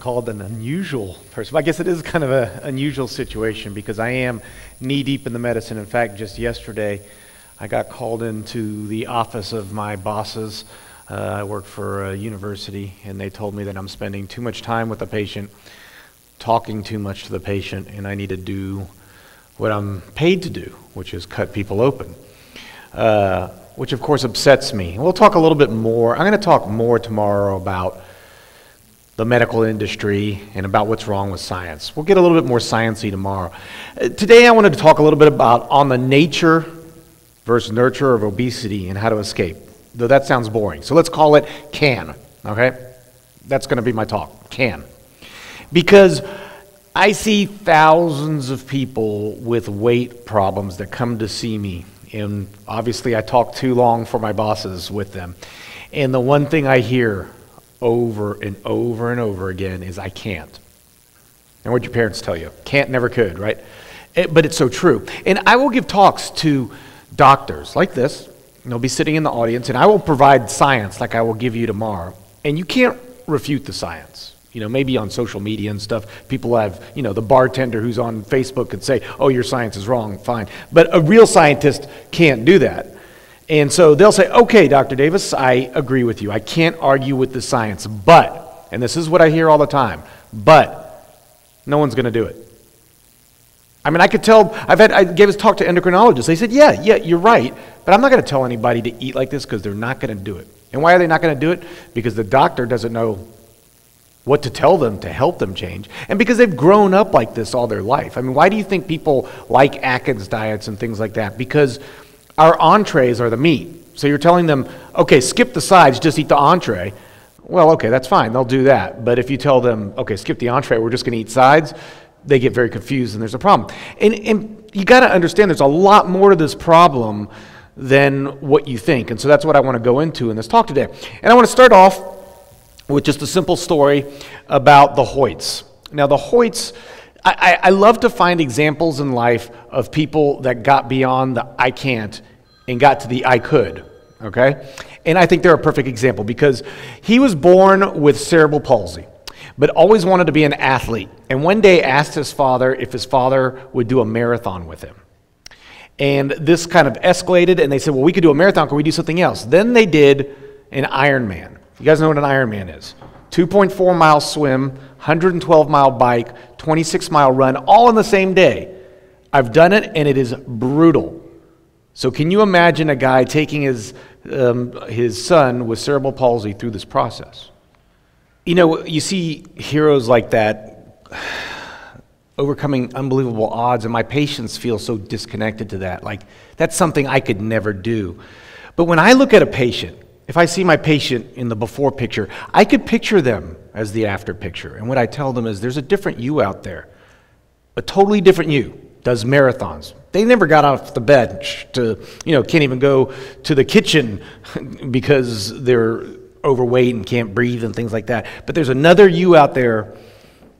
called an unusual person. I guess it is kind of an unusual situation because I am knee deep in the medicine. In fact, just yesterday, I got called into the office of my bosses. Uh, I work for a university, and they told me that I'm spending too much time with the patient, talking too much to the patient, and I need to do what I'm paid to do, which is cut people open. Uh, which, of course, upsets me. We'll talk a little bit more. I'm going to talk more tomorrow about the medical industry and about what's wrong with science. We'll get a little bit more sciencey tomorrow. Uh, today I wanted to talk a little bit about on the nature versus nurture of obesity and how to escape. Though that sounds boring. So let's call it can, okay? That's going to be my talk. Can. Because I see thousands of people with weight problems that come to see me. And obviously, I talk too long for my bosses with them. And the one thing I hear over and over and over again is I can't. And what your parents tell you can't, never could, right? It, eh, but it's so true. And I will give talks to doctors like this, and they'll be sitting in the audience, and I will provide science like I will give you tomorrow. And you can't refute the science. You know, maybe on social media and stuff, people have, you know, the bartender who's on Facebook could say, oh, your science is wrong, fine. But a real scientist can't do that. And so they'll say, okay, Dr. Davis, I agree with you. I can't argue with the science, but, and this is what I hear all the time, but no one's going to do it. I mean, I could tell, I've had, I gave this talk to endocrinologists. They said, yeah, yeah, you're right, but I'm not going to tell anybody to eat like this because they're not going to do it. And why are they not going to do it? Because the doctor doesn't know what to tell them to help them change, and because they've grown up like this all their life. I mean, why do you think people like Atkins diets and things like that? Because our entrees are the meat. So you're telling them, okay, skip the sides, just eat the entree. Well, okay, that's fine. They'll do that. But if you tell them, okay, skip the entree, we're just going to eat sides, they get very confused and there's a problem. And, and you got to understand there's a lot more to this problem than what you think. And so that's what I want to go into in this talk today. And I want to start off with just a simple story about the Hoyts. Now, the Hoyts I, I, love to find examples in life of people that got beyond the I can't and got to the I could, okay? And I think they're a perfect example because he was born with cerebral palsy, but always wanted to be an athlete. And one day asked his father if his father would do a marathon with him. And this kind of escalated, and they said, Well, we could do a marathon, could we do something else? Then they did an Ironman. You guys know what an Ironman is 2.4 mile swim, 112 mile bike, 26 mile run, all in the same day. I've done it and it is brutal. So, can you imagine a guy taking his, um, his son with cerebral palsy through this process? You know, you see heroes like that overcoming unbelievable odds, and my patients feel so disconnected to that. Like, that's something I could never do. But when I look at a patient, if I see my patient in the before picture, I could picture them as the after picture. And what I tell them is there's a different you out there, a totally different you, does marathons. They never got off the bench to, you know, can't even go to the kitchen because they're overweight and can't breathe and things like that. But there's another you out there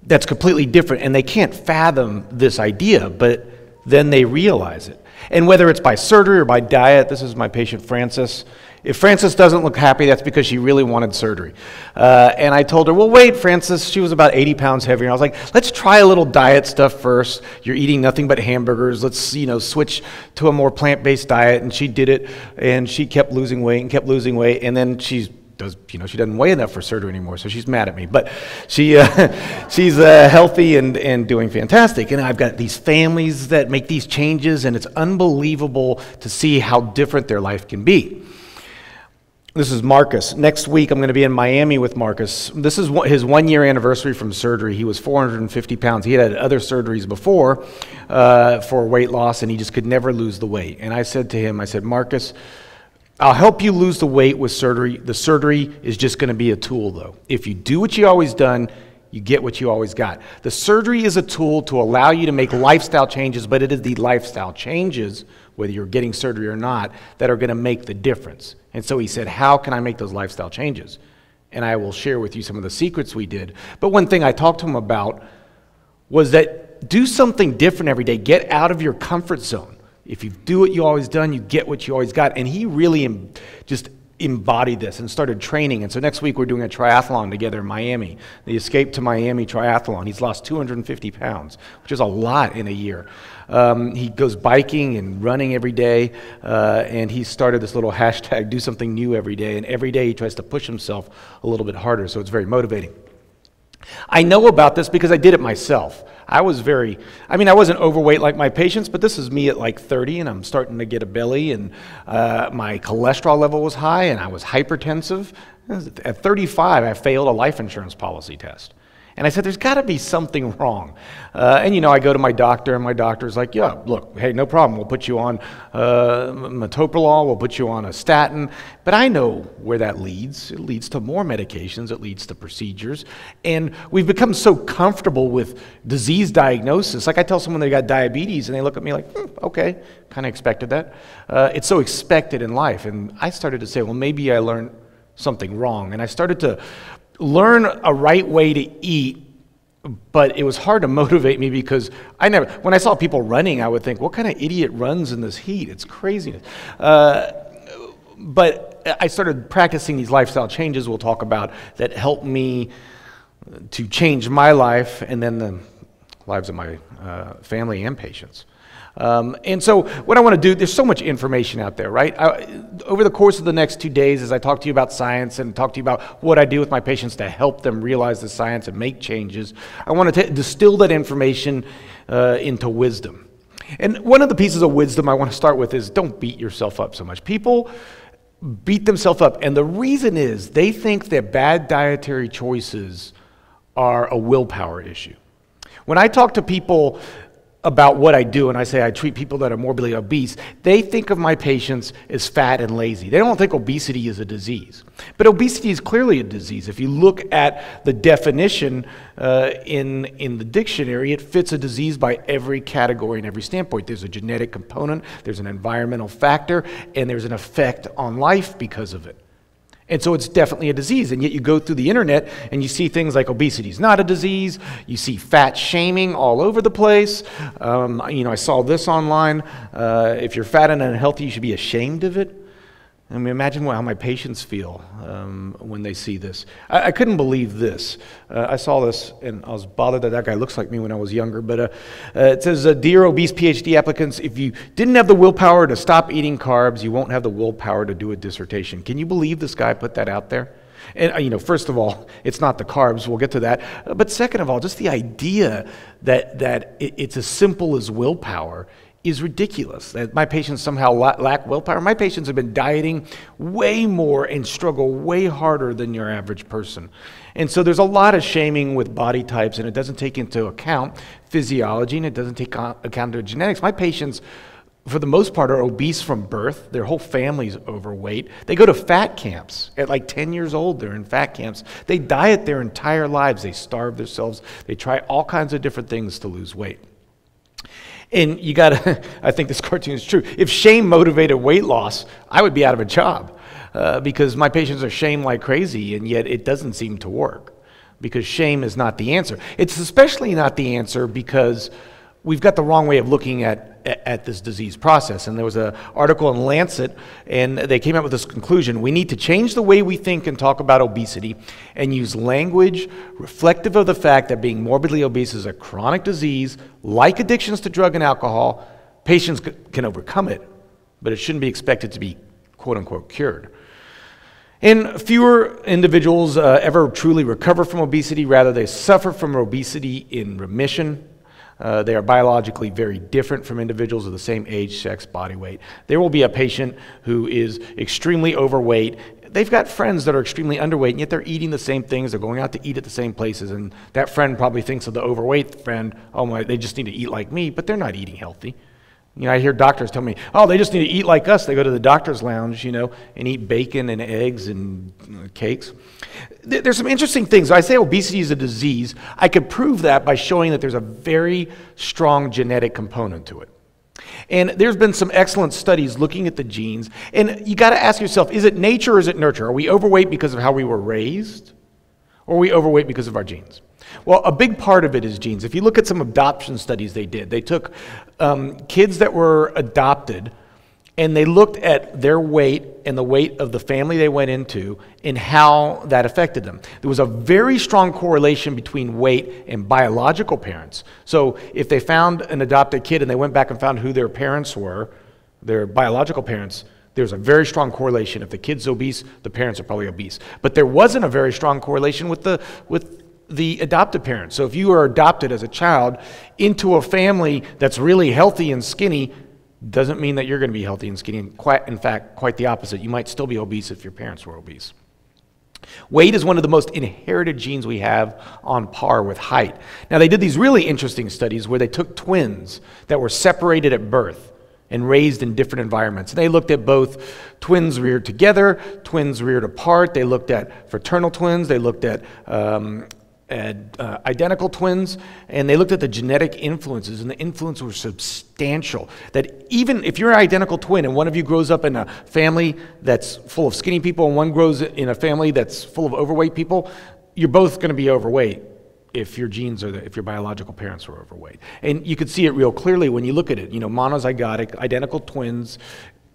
that's completely different, and they can't fathom this idea, but then they realize it. And whether it's by surgery or by diet, this is my patient Frances. If Frances doesn't look happy, that's because she really wanted surgery. Uh, and I told her, well, wait, Frances, she was about 80 pounds heavier. And I was like, let's try a little diet stuff first. You're eating nothing but hamburgers. Let's, you know, switch to a more plant-based diet. And she did it, and she kept losing weight and kept losing weight. And then she's does, you know, she doesn't weigh enough for surgery anymore, so she's mad at me. But she, uh, she's uh, healthy and, and doing fantastic. And I've got these families that make these changes, and it's unbelievable to see how different their life can be. This is Marcus. Next week, I'm going to be in Miami with Marcus. This is his one year anniversary from surgery. He was 450 pounds. He had had other surgeries before uh, for weight loss, and he just could never lose the weight. And I said to him, I said, Marcus, I'll help you lose the weight with surgery. The surgery is just going to be a tool, though. If you do what you always done, you get what you always got. The surgery is a tool to allow you to make lifestyle changes, but it is the lifestyle changes, whether you're getting surgery or not, that are going to make the difference. And so he said, How can I make those lifestyle changes? And I will share with you some of the secrets we did. But one thing I talked to him about was that do something different every day. Get out of your comfort zone. If you do what you always done, you get what you always got. And he really just embodied this and started training. And so next week we're doing a triathlon together in Miami, the Escape to Miami triathlon. He's lost 250 pounds, which is a lot in a year. Um, he goes biking and running every day, uh, and he started this little hashtag, do something new every day. And every day he tries to push himself a little bit harder, so it's very motivating. I know about this because I did it myself. I was very, I mean, I wasn't overweight like my patients, but this is me at like 30 and I'm starting to get a belly and uh, my cholesterol level was high and I was hypertensive. At 35, I failed a life insurance policy test. And I said, there's got to be something wrong. Uh, and, you know, I go to my doctor, and my doctor's like, yeah, look, hey, no problem. We'll put you on uh, metoprolol, we'll put you on a statin. But I know where that leads. It leads to more medications, it leads to procedures. And we've become so comfortable with disease diagnosis. Like I tell someone they got diabetes, and they look at me like, hmm, okay, kind of expected that. Uh, it's so expected in life. And I started to say, well, maybe I learned something wrong. And I started to learn a right way to eat, but it was hard to motivate me because I never, when I saw people running, I would think, what kind of idiot runs in this heat? It's craziness. Uh, but I started practicing these lifestyle changes we'll talk about that helped me to change my life and then the lives of my uh, family and patients. Um, and so, what I want to do, there's so much information out there, right? I, over the course of the next two days, as I talk to you about science and talk to you about what I do with my patients to help them realize the science and make changes, I want to distill that information uh, into wisdom. And one of the pieces of wisdom I want to start with is don't beat yourself up so much. People beat themselves up, and the reason is they think that bad dietary choices are a willpower issue. When I talk to people about what I do and I say I treat people that are morbidly obese, they think of my patients as fat and lazy. They don't think obesity is a disease. But obesity is clearly a disease. If you look at the definition uh, in, in the dictionary, it fits a disease by every category and every standpoint. There's a genetic component, there's an environmental factor, and there's an effect on life because of it. And so it's definitely a disease. And yet you go through the internet and you see things like obesity is not a disease. You see fat shaming all over the place. Um, you know, I saw this online. Uh, if you're fat and unhealthy, you should be ashamed of it. I mean, imagine how my patients feel um, when they see this. I, I couldn't believe this. Uh, I saw this and I was bothered that that guy looks like me when I was younger. But uh, uh, it says, uh, Dear obese PhD applicants, if you didn't have the willpower to stop eating carbs, you won't have the willpower to do a dissertation. Can you believe this guy put that out there? And, uh, you know, first of all, it's not the carbs, we'll get to that. Uh, but second of all, just the idea that, that it's as simple as willpower is ridiculous. That my patients somehow lack willpower. My patients have been dieting way more and struggle way harder than your average person. And so there's a lot of shaming with body types, and it doesn't take into account physiology and it doesn't take account their genetics. My patients, for the most part, are obese from birth. Their whole family's overweight. They go to fat camps at like 10 years old. They're in fat camps. They diet their entire lives. They starve themselves. They try all kinds of different things to lose weight. And you got to, I think this cartoon is true. If shame motivated weight loss, I would be out of a job uh, because my patients are shamed like crazy, and yet it doesn't seem to work because shame is not the answer. It's especially not the answer because we've got the wrong way of looking at at this disease process. And there was an article in Lancet, and they came up with this conclusion. We need to change the way we think and talk about obesity and use language reflective of the fact that being morbidly obese is a chronic disease, like addictions to drug and alcohol. Patients can overcome it, but it shouldn't be expected to be quote unquote cured. And fewer individuals uh, ever truly recover from obesity, rather, they suffer from obesity in remission. Uh, they are biologically very different from individuals of the same age, sex, body weight. There will be a patient who is extremely overweight. They've got friends that are extremely underweight, and yet they're eating the same things. They're going out to eat at the same places. And that friend probably thinks of the overweight friend, oh my, they just need to eat like me, but they're not eating healthy. You know, I hear doctors tell me, oh, they just need to eat like us. They go to the doctor's lounge, you know, and eat bacon and eggs and uh, cakes. There's some interesting things. I say obesity is a disease. I could prove that by showing that there's a very strong genetic component to it. And there's been some excellent studies looking at the genes. And you got to ask yourself is it nature or is it nurture? Are we overweight because of how we were raised? Or are we overweight because of our genes? Well, a big part of it is genes. If you look at some adoption studies they did, they took um, kids that were adopted and they looked at their weight and the weight of the family they went into and how that affected them. There was a very strong correlation between weight and biological parents. So if they found an adopted kid and they went back and found who their parents were, their biological parents, there's a very strong correlation. If the kid's obese, the parents are probably obese. But there wasn't a very strong correlation with the with the adopted parents. So if you are adopted as a child into a family that's really healthy and skinny, doesn't mean that you're going to be healthy and skinny. Quite, in fact, quite the opposite. You might still be obese if your parents were obese. Weight is one of the most inherited genes we have on par with height. Now, they did these really interesting studies where they took twins that were separated at birth and raised in different environments. They looked at both twins reared together, twins reared apart. They looked at fraternal twins. They looked at um, uh, identical twins, and they looked at the genetic influences, and the influences were substantial. That even if you're an identical twin and one of you grows up in a family that's full of skinny people and one grows in a family that's full of overweight people, you're both going to be overweight if your genes are the, if your biological parents were overweight. And you could see it real clearly when you look at it. You know, monozygotic, identical twins,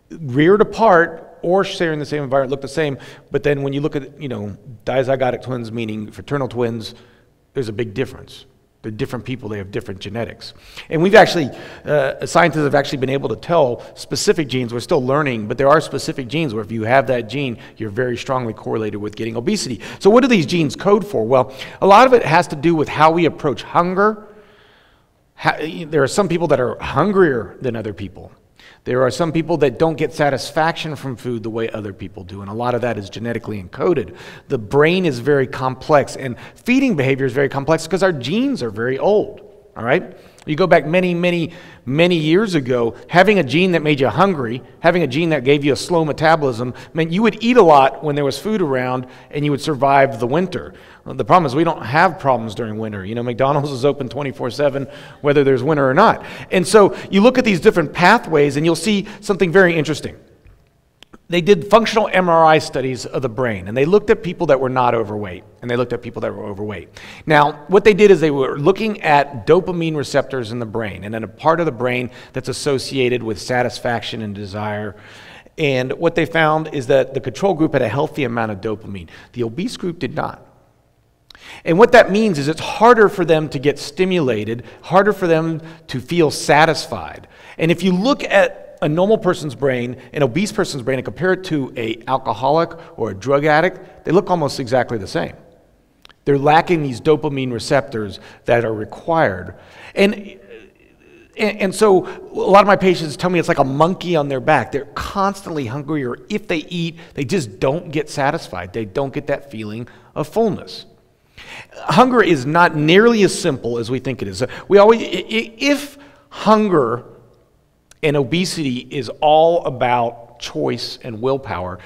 reared apart or sharing the same environment look the same. But then when you look at, you know, dizygotic twins, meaning fraternal twins, there's a big difference. They're different people, they have different genetics. And we've actually, uh, scientists have actually been able to tell specific genes. We're still learning, but there are specific genes where if you have that gene, you're very strongly correlated with getting obesity. So, what do these genes code for? Well, a lot of it has to do with how we approach hunger. How, there are some people that are hungrier than other people. There are some people that don't get satisfaction from food the way other people do, and a lot of that is genetically encoded. The brain is very complex, and feeding behavior is very complex because our genes are very old, all right? You go back many, many, many years ago, having a gene that made you hungry, having a gene that gave you a slow metabolism, meant you would eat a lot when there was food around and you would survive the winter. The problem is we don't have problems during winter. You know, McDonald's is open 24 7, whether there's winter or not. And so you look at these different pathways and you'll see something very interesting they did functional MRI studies of the brain, and they looked at people that were not overweight, and they looked at people that were overweight. Now, what they did is they were looking at dopamine receptors in the brain, and then a part of the brain that's associated with satisfaction and desire. And what they found is that the control group had a healthy amount of dopamine. The obese group did not. And what that means is it's harder for them to get stimulated, harder for them to feel satisfied. And if you look at a normal person's brain, an obese person's brain, and compare it to a alcoholic or a drug addict, they look almost exactly the same. They're lacking these dopamine receptors that are required. And and, and, so a lot of my patients tell me it's like a monkey on their back. They're constantly hungry, or if they eat, they just don't get satisfied. They don't get that feeling of fullness. Hunger is not nearly as simple as we think it is. We always, if hunger and obesity is all about choice and willpower,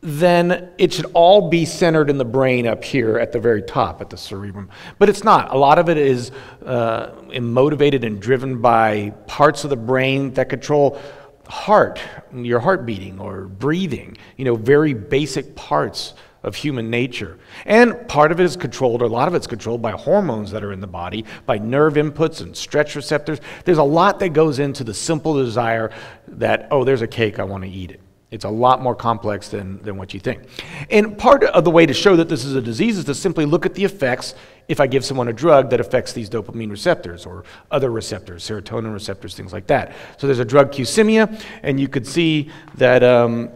then it should all be centered in the brain up here at the very top, at the cerebrum. But it's not. A lot of it is uh, motivated and driven by parts of the brain that control heart, your heart beating or breathing, you know, very basic parts of human nature. And part of it is controlled, or a lot of it's controlled by hormones that are in the body, by nerve inputs and stretch receptors. There's a lot that goes into the simple desire that, oh, there's a cake, I want to eat it. It's a lot more complex than, than what you think. And part of the way to show that this is a disease is to simply look at the effects if I give someone a drug that affects these dopamine receptors or other receptors, serotonin receptors, things like that. So there's a drug Qsymia, and you could see that um,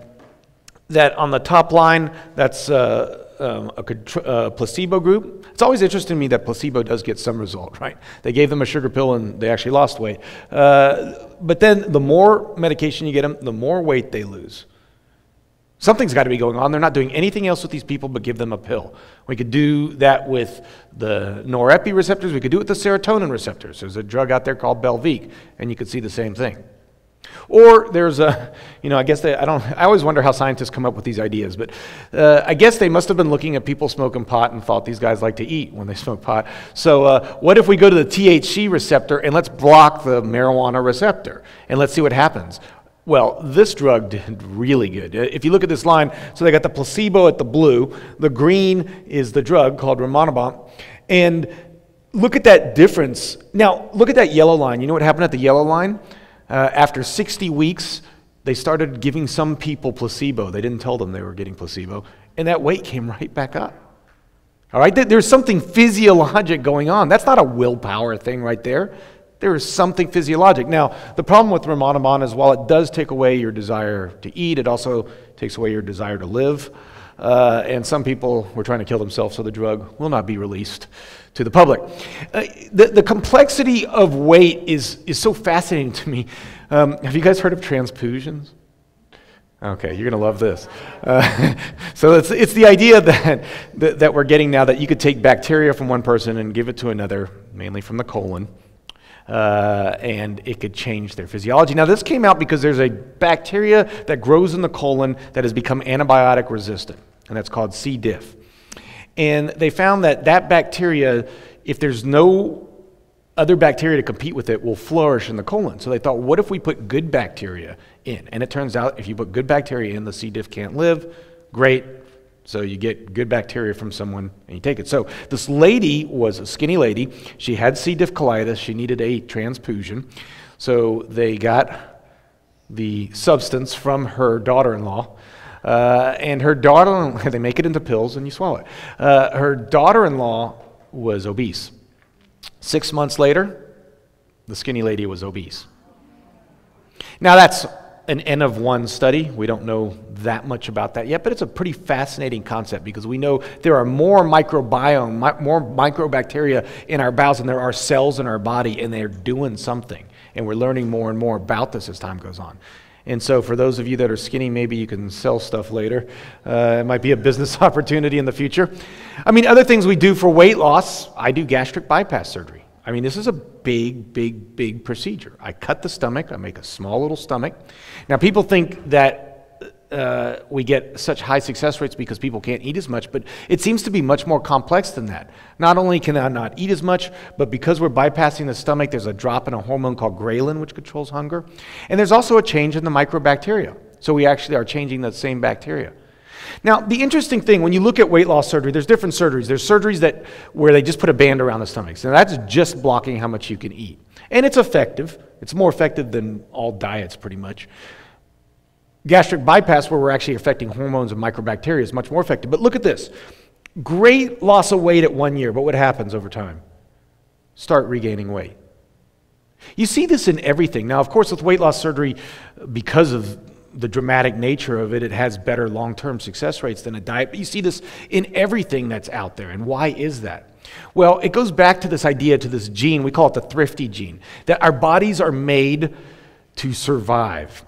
that on the top line, that's uh, um, a uh, placebo group. It's always interesting to me that placebo does get some result, right? They gave them a sugar pill and they actually lost weight. Uh, but then the more medication you get them, the more weight they lose. Something's got to be going on. They're not doing anything else with these people but give them a pill. We could do that with the norepi receptors. We could do it with the serotonin receptors. There's a drug out there called Belviq, and you could see the same thing. Or there's a, you know, I guess they, I don't, I always wonder how scientists come up with these ideas, but uh, I guess they must have been looking at people smoking pot and thought these guys like to eat when they smoke pot. So uh, what if we go to the THC receptor and let's block the marijuana receptor and let's see what happens? Well, this drug did really good. Uh, if you look at this line, so they got the placebo at the blue, the green is the drug called rimonabant, and look at that difference. Now, look at that yellow line. You know what happened at the yellow line? Uh, after 60 weeks, they started giving some people placebo. They didn't tell them they were getting placebo, and that weight came right back up. All right, there's something physiologic going on. That's not a willpower thing right there. There is something physiologic. Now, the problem with Rimonabant is while it does take away your desire to eat, it also takes away your desire to live. Uh, and some people were trying to kill themselves, so the drug will not be released to the public. Uh, the, the complexity of weight is, is so fascinating to me. Um, have you guys heard of transfusions? Okay, you're going to love this. Uh, so it's, it's the idea that, that, that we're getting now that you could take bacteria from one person and give it to another, mainly from the colon, uh, and it could change their physiology. Now, this came out because there's a bacteria that grows in the colon that has become antibiotic resistant, and that's called C. diff. And they found that that bacteria, if there's no other bacteria to compete with it, will flourish in the colon. So they thought, what if we put good bacteria in? And it turns out if you put good bacteria in, the C. diff can't live. Great. So you get good bacteria from someone and you take it. So this lady was a skinny lady. She had C. diff colitis. She needed a transfusion. So they got the substance from her daughter in law uh, and her daughter, they make it into pills and you swallow it. Uh, her daughter in law was obese. Six months later, the skinny lady was obese. Now, that's an N of one study. We don't know that much about that yet, but it's a pretty fascinating concept because we know there are more microbiome, more microbacteria in our bowels than there are cells in our body, and they're doing something. And we're learning more and more about this as time goes on. And so, for those of you that are skinny, maybe you can sell stuff later. Uh, it might be a business opportunity in the future. I mean, other things we do for weight loss, I do gastric bypass surgery. I mean, this is a big, big, big procedure. I cut the stomach, I make a small little stomach. Now, people think that uh, we get such high success rates because people can't eat as much, but it seems to be much more complex than that. Not only can I not eat as much, but because we're bypassing the stomach, there's a drop in a hormone called ghrelin, which controls hunger. And there's also a change in the microbacteria. So we actually are changing the same bacteria. Now, the interesting thing, when you look at weight loss surgery, there's different surgeries. There's surgeries that where they just put a band around the stomach. So that's just blocking how much you can eat. And it's effective. It's more effective than all diets, pretty much. Gastric bypass, where we're actually affecting hormones and microbacteria, is much more effective. But look at this great loss of weight at one year, but what happens over time? Start regaining weight. You see this in everything. Now, of course, with weight loss surgery, because of the dramatic nature of it, it has better long term success rates than a diet. But you see this in everything that's out there. And why is that? Well, it goes back to this idea, to this gene, we call it the thrifty gene, that our bodies are made to survive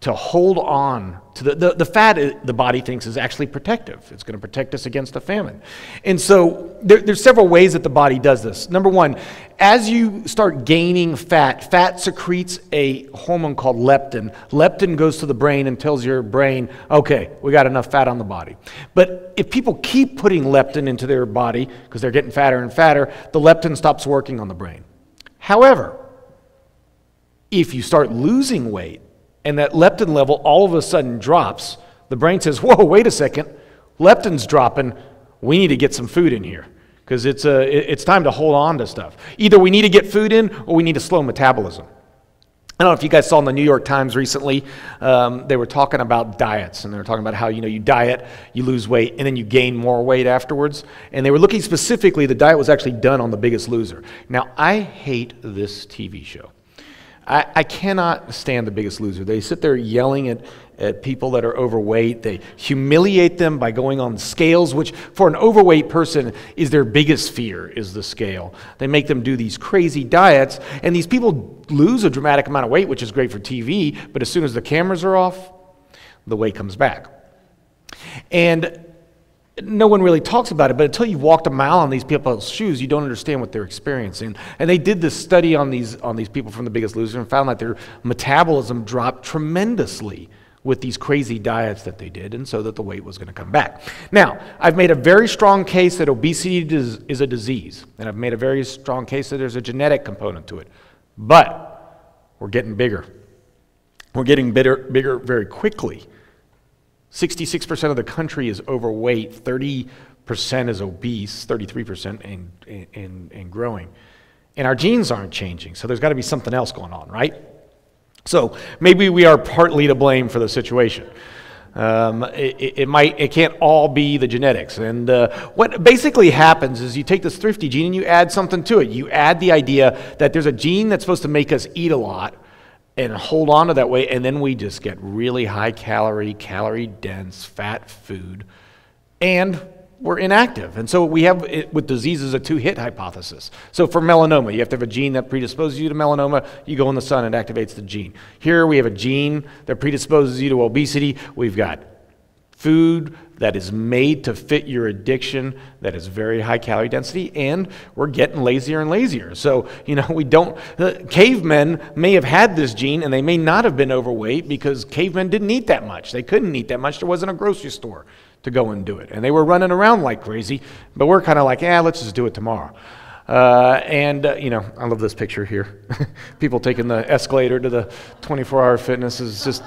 to hold on to the, the, the fat uh, the body thinks is actually protective. It's going to protect us against a famine. And so there, there's several ways that the body does this. Number one, as you start gaining fat, fat secretes a hormone called leptin. Leptin goes to the brain and tells your brain, okay, we got enough fat on the body. But if people keep putting leptin into their body because they're getting fatter and fatter, the leptin stops working on the brain. However, if you start losing weight, and that leptin level all of a sudden drops, the brain says, Whoa, wait a second, leptin's dropping. We need to get some food in here because it's, a, it's time to hold on to stuff. Either we need to get food in or we need to slow metabolism. I don't know if you guys saw in the New York Times recently, um, they were talking about diets, and they were talking about how you know you diet, you lose weight, and then you gain more weight afterwards. And they were looking specifically, the diet was actually done on The Biggest Loser. Now, I hate this TV show. I, I cannot stand the biggest loser. They sit there yelling at, at people that are overweight. They humiliate them by going on scales, which for an overweight person is their biggest fear, is the scale. They make them do these crazy diets, and these people lose a dramatic amount of weight, which is great for TV, but as soon as the cameras are off, the weight comes back. And no one really talks about it, but until you've walked a mile in these people's shoes, you don't understand what they're experiencing. And they did this study on these, on these people from The Biggest Loser and found that their metabolism dropped tremendously with these crazy diets that they did, and so that the weight was going to come back. Now, I've made a very strong case that obesity is a disease, and I've made a very strong case that there's a genetic component to it. But we're getting bigger. We're getting bigger, bigger very quickly. 66% of the country is overweight, 30% is obese, 33% and, and, and growing. And our genes aren't changing, so there's got to be something else going on, right? So maybe we are partly to blame for the situation. Um, it, it, might, it can't all be the genetics. And uh, what basically happens is you take this thrifty gene and you add something to it. You add the idea that there's a gene that's supposed to make us eat a lot and hold on to that way, and then we just get really high calorie, calorie dense, fat food, and we're inactive. And so we have, it, with diseases, a two hit hypothesis. So for melanoma, you have to have a gene that predisposes you to melanoma. You go in the sun, it activates the gene. Here we have a gene that predisposes you to obesity. We've got food that is made to fit your addiction that is very high calorie density and we're getting lazier and lazier so you know we don't uh, cavemen may have had this gene and they may not have been overweight because cavemen didn't eat that much they couldn't eat that much there wasn't a grocery store to go and do it. And they were running around like crazy, but we're kind of like, yeah, let's just do it tomorrow. Uh, and, uh, you know, I love this picture here. People taking the escalator to the 24 hour fitness is just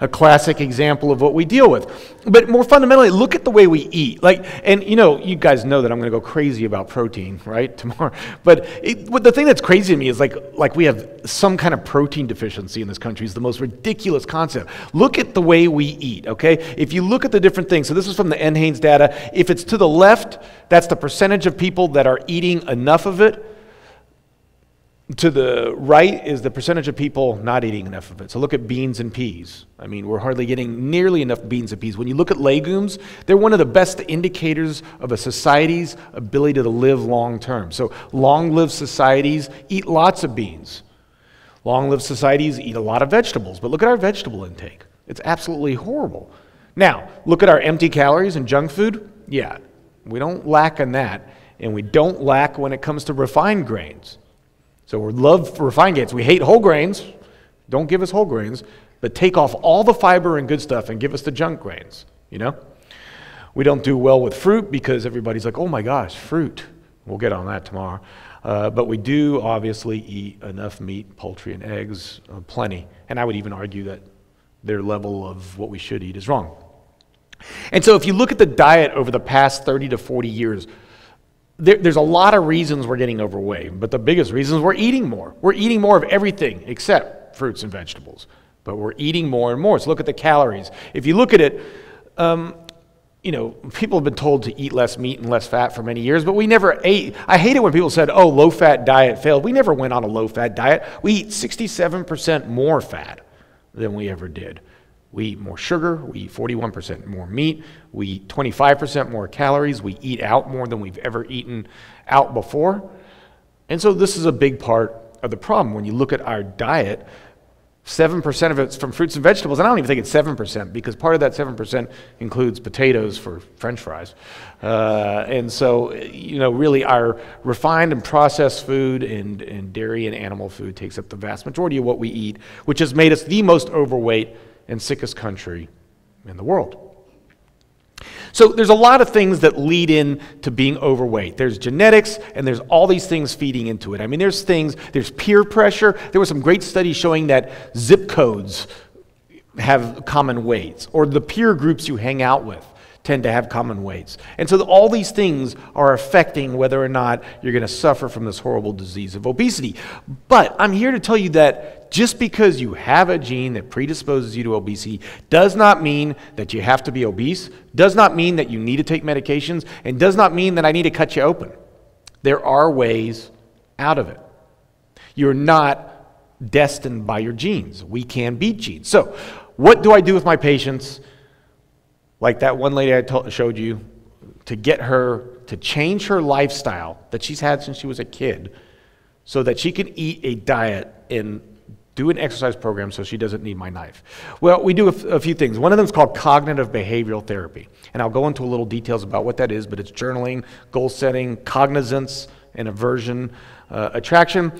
a classic example of what we deal with. But more fundamentally, look at the way we eat. Like, and you know, you guys know that I'm going to go crazy about protein, right, tomorrow. But it, the thing that's crazy to me is like, like we have some kind of protein deficiency in this country. Is the most ridiculous concept. Look at the way we eat. Okay, if you look at the different things. So this is from the NHANES data. If it's to the left, that's the percentage of people that are eating enough of it to the right is the percentage of people not eating enough of it. So look at beans and peas. I mean, we're hardly getting nearly enough beans and peas. When you look at legumes, they're one of the best indicators of a society's ability to live long term. So long lived societies eat lots of beans. Long lived societies eat a lot of vegetables. But look at our vegetable intake. It's absolutely horrible. Now, look at our empty calories and junk food. Yeah, we don't lack in that. And we don't lack when it comes to refined grains. So we love refined grains. We hate whole grains. Don't give us whole grains, but take off all the fiber and good stuff and give us the junk grains, you know? We don't do well with fruit because everybody's like, oh my gosh, fruit. We'll get on that tomorrow. Uh, but we do obviously eat enough meat, poultry, and eggs, uh, plenty. And I would even argue that their level of what we should eat is wrong. And so if you look at the diet over the past 30 to 40 years, there, there's a lot of reasons we're getting overweight, but the biggest reason is we're eating more. We're eating more of everything except fruits and vegetables, but we're eating more and more. So look at the calories. If you look at it, um, you know, people have been told to eat less meat and less fat for many years, but we never ate. I hate it when people said, oh, low fat diet failed. We never went on a low fat diet. We eat 67% more fat than we ever did. We eat more sugar, we eat 41% more meat, we eat 25% more calories, we eat out more than we've ever eaten out before. And so this is a big part of the problem. When you look at our diet, 7% of it's from fruits and vegetables. And I don't even think it's 7% because part of that 7% includes potatoes for french fries. Uh, and so, you know, really our refined and processed food and, and dairy and animal food takes up the vast majority of what we eat, which has made us the most overweight and sickest country in the world. So there's a lot of things that lead in to being overweight. There's genetics and there's all these things feeding into it. I mean, there's things, there's peer pressure. There were some great studies showing that zip codes have common weights or the peer groups you hang out with tend to have common weights. And so all these things are affecting whether or not you're going to suffer from this horrible disease of obesity. But I'm here to tell you that just because you have a gene that predisposes you to obesity does not mean that you have to be obese, does not mean that you need to take medications, and does not mean that I need to cut you open. There are ways out of it. You're not destined by your genes. We can beat genes. So, what do I do with my patients like that one lady I told, showed you, to get her to change her lifestyle that she's had since she was a kid so that she can eat a diet and do an exercise program so she doesn't need my knife. Well, we do a, f- a few things. One of them is called cognitive behavioral therapy. And I'll go into a little details about what that is, but it's journaling, goal setting, cognizance, and aversion, uh, attraction.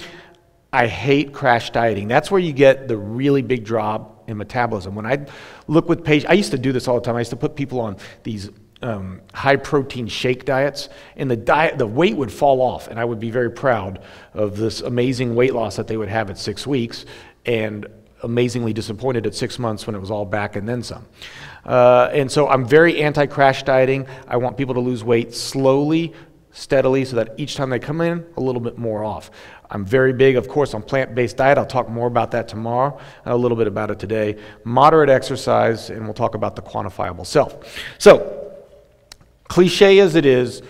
I hate crash dieting. That's where you get the really big drop in metabolism. When I look with patients, I used to do this all the time. I used to put people on these um, high protein shake diets, and the diet, the weight would fall off, and I would be very proud of this amazing weight loss that they would have at six weeks, and amazingly disappointed at six months when it was all back and then some. Uh, and so I'm very anti crash dieting. I want people to lose weight slowly steadily so that each time they come in, a little bit more off. I'm very big, of course, on plant based diet. I'll talk more about that tomorrow, a little bit about it today. Moderate exercise, and we'll talk about the quantifiable self. So, cliche as it is,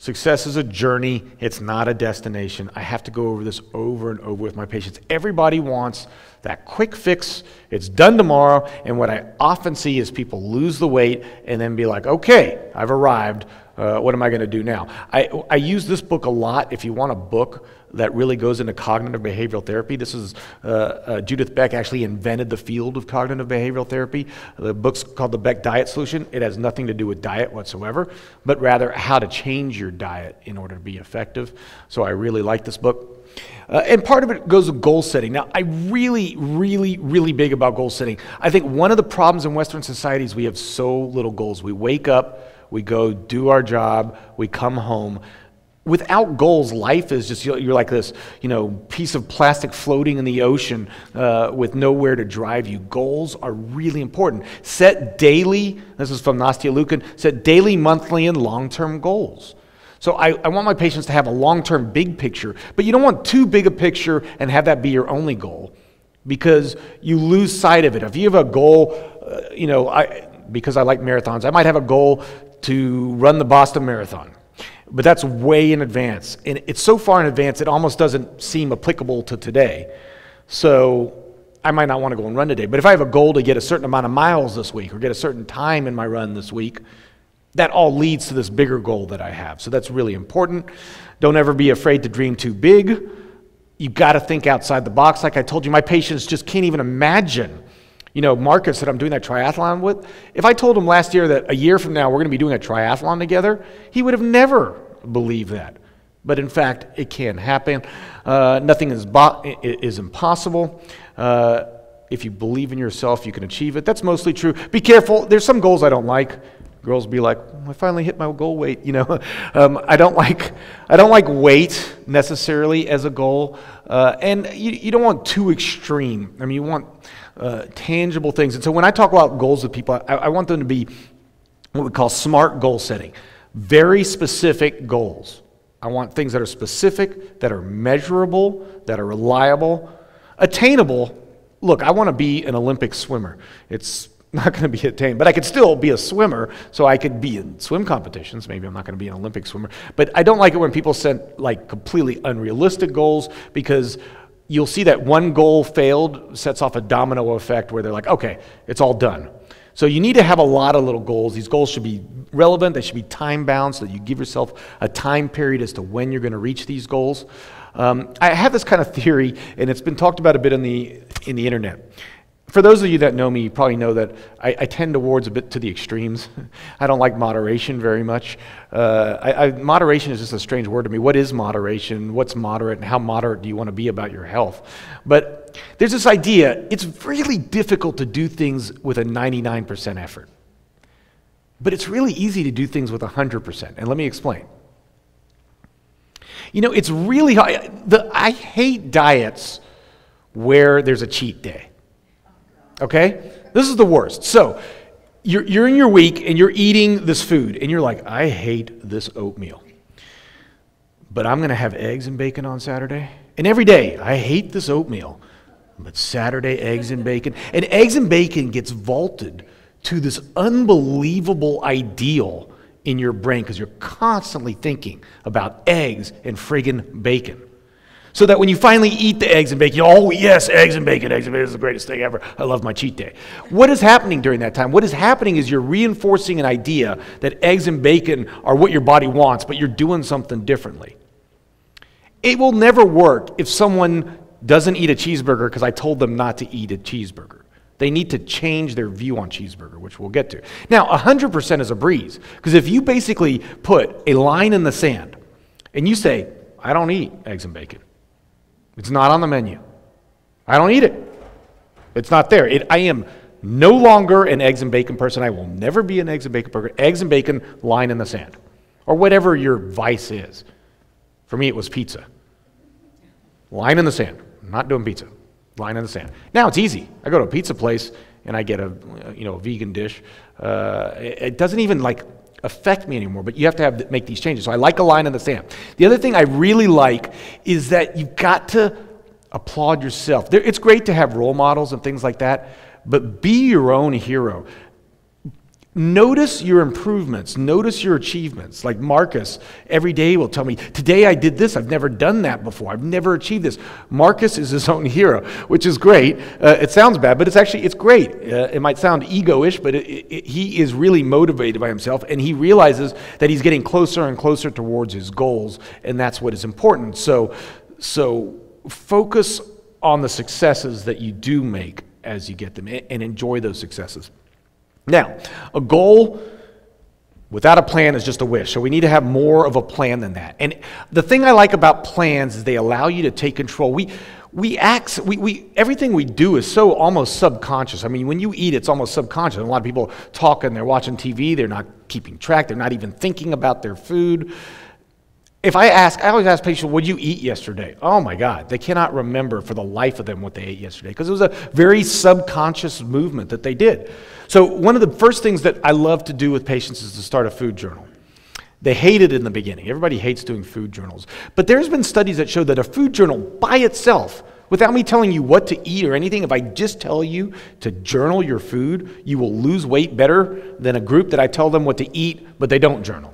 Success is a journey, it's not a destination. I have to go over this over and over with my patients. Everybody wants that quick fix, it's done tomorrow, and what I often see is people lose the weight and then be like, okay, I've arrived. Uh, what am I going to do now? I, I use this book a lot. If you want a book that really goes into cognitive behavioral therapy. This is uh, uh, Judith Beck actually invented the field of cognitive behavioral therapy. The book's called The Beck Diet Solution. It has nothing to do with diet whatsoever, but rather how to change your diet in order to be effective. So I really like this book. Uh, and part of it goes with goal setting. Now, I really, really, really big about goal setting. I think one of the problems in Western society is we have so little goals. We wake up, we go do our job, we come home without goals, life is just, you're like this, you know, piece of plastic floating in the ocean uh, with nowhere to drive you. Goals are really important. Set daily, this is from Nastia Liukin, set daily, monthly, and long-term goals. So I, I want my patients to have a long-term big picture, but you don't want too big a picture and have that be your only goal because you lose sight of it. If you have a goal, uh, you know, I, because I like marathons, I might have a goal to run the Boston Marathon but that's way in advance. And it's so far in advance, it almost doesn't seem applicable to today. So I might not want to go and run today. But if I have a goal to get a certain amount of miles this week or get a certain time in my run this week, that all leads to this bigger goal that I have. So that's really important. Don't ever be afraid to dream too big. You've got to think outside the box. Like I told you, my patients just can't even imagine. You know, Marcus that I'm doing that triathlon with, if I told him last year that a year from now we're going to be doing a triathlon together, he would have never believed that. But in fact, it can happen. Uh, nothing is, is impossible. Uh, if you believe in yourself, you can achieve it. That's mostly true. Be careful. There's some goals I don't like. Girls be like, I finally hit my goal weight. You know, um, I don't like I don't like weight necessarily as a goal, uh, and you, you don't want too extreme. I mean, you want uh, tangible things. And so when I talk about goals with people, I, I want them to be what we call smart goal setting. Very specific goals. I want things that are specific, that are measurable, that are reliable, attainable. Look, I want to be an Olympic swimmer. It's not going to be attained, but I could still be a swimmer, so I could be in swim competitions. Maybe I'm not going to be an Olympic swimmer, but I don't like it when people set like completely unrealistic goals because you'll see that one goal failed sets off a domino effect where they're like, okay, it's all done. So you need to have a lot of little goals. These goals should be relevant, they should be time bound so that you give yourself a time period as to when you're going to reach these goals. Um, I have this kind of theory, and it's been talked about a bit in the, in the internet. For those of you that know me, you probably know that I, I tend towards a bit to the extremes. I don't like moderation very much. Uh, I, I, moderation is just a strange word to me. What is moderation? What's moderate? And how moderate do you want to be about your health? But there's this idea it's really difficult to do things with a 99% effort. But it's really easy to do things with 100%. And let me explain. You know, it's really hard. The, I hate diets where there's a cheat day. Okay? This is the worst. So, you're, you're in your week and you're eating this food, and you're like, I hate this oatmeal. But I'm going to have eggs and bacon on Saturday. And every day, I hate this oatmeal. But Saturday, eggs and bacon. And eggs and bacon gets vaulted to this unbelievable ideal in your brain because you're constantly thinking about eggs and friggin' bacon. So that when you finally eat the eggs and bacon, oh, yes, eggs and bacon, eggs and bacon is the greatest thing ever. I love my cheat day. What is happening during that time? What is happening is you're reinforcing an idea that eggs and bacon are what your body wants, but you're doing something differently. It will never work if someone doesn't eat a cheeseburger because I told them not to eat a cheeseburger. They need to change their view on cheeseburger, which we'll get to. Now, 100% is a breeze, because if you basically put a line in the sand and you say, I don't eat eggs and bacon, it's not on the menu, I don't eat it, it's not there. It, I am no longer an eggs and bacon person. I will never be an eggs and bacon burger. Eggs and bacon, line in the sand, or whatever your vice is. For me, it was pizza. Line in the sand. I'm not doing pizza line in the sand. Now it's easy. I go to a pizza place and I get a you know a vegan dish. Uh, it doesn't even like affect me anymore, but you have to have, make these changes. So I like a line in the sand. The other thing I really like is that you've got to applaud yourself. There, it's great to have role models and things like that, but be your own hero. Notice your improvements. Notice your achievements. Like Marcus every day will tell me, Today I did this. I've never done that before. I've never achieved this. Marcus is his own hero, which is great. Uh, it sounds bad, but it's actually it's great. Uh, it might sound egoish, but it, it, he is really motivated by himself, and he realizes that he's getting closer and closer towards his goals, and that's what is important. So, so focus on the successes that you do make as you get them and enjoy those successes. Now, a goal without a plan is just a wish. So we need to have more of a plan than that. And the thing I like about plans is they allow you to take control. We we act we, we everything we do is so almost subconscious. I mean, when you eat, it's almost subconscious. And a lot of people talk and they're watching TV, they're not keeping track, they're not even thinking about their food. If I ask, I always ask patients, what did you eat yesterday? Oh my God, they cannot remember for the life of them what they ate yesterday because it was a very subconscious movement that they did. So, one of the first things that I love to do with patients is to start a food journal. They hate it in the beginning. Everybody hates doing food journals. But there's been studies that show that a food journal by itself, without me telling you what to eat or anything, if I just tell you to journal your food, you will lose weight better than a group that I tell them what to eat, but they don't journal.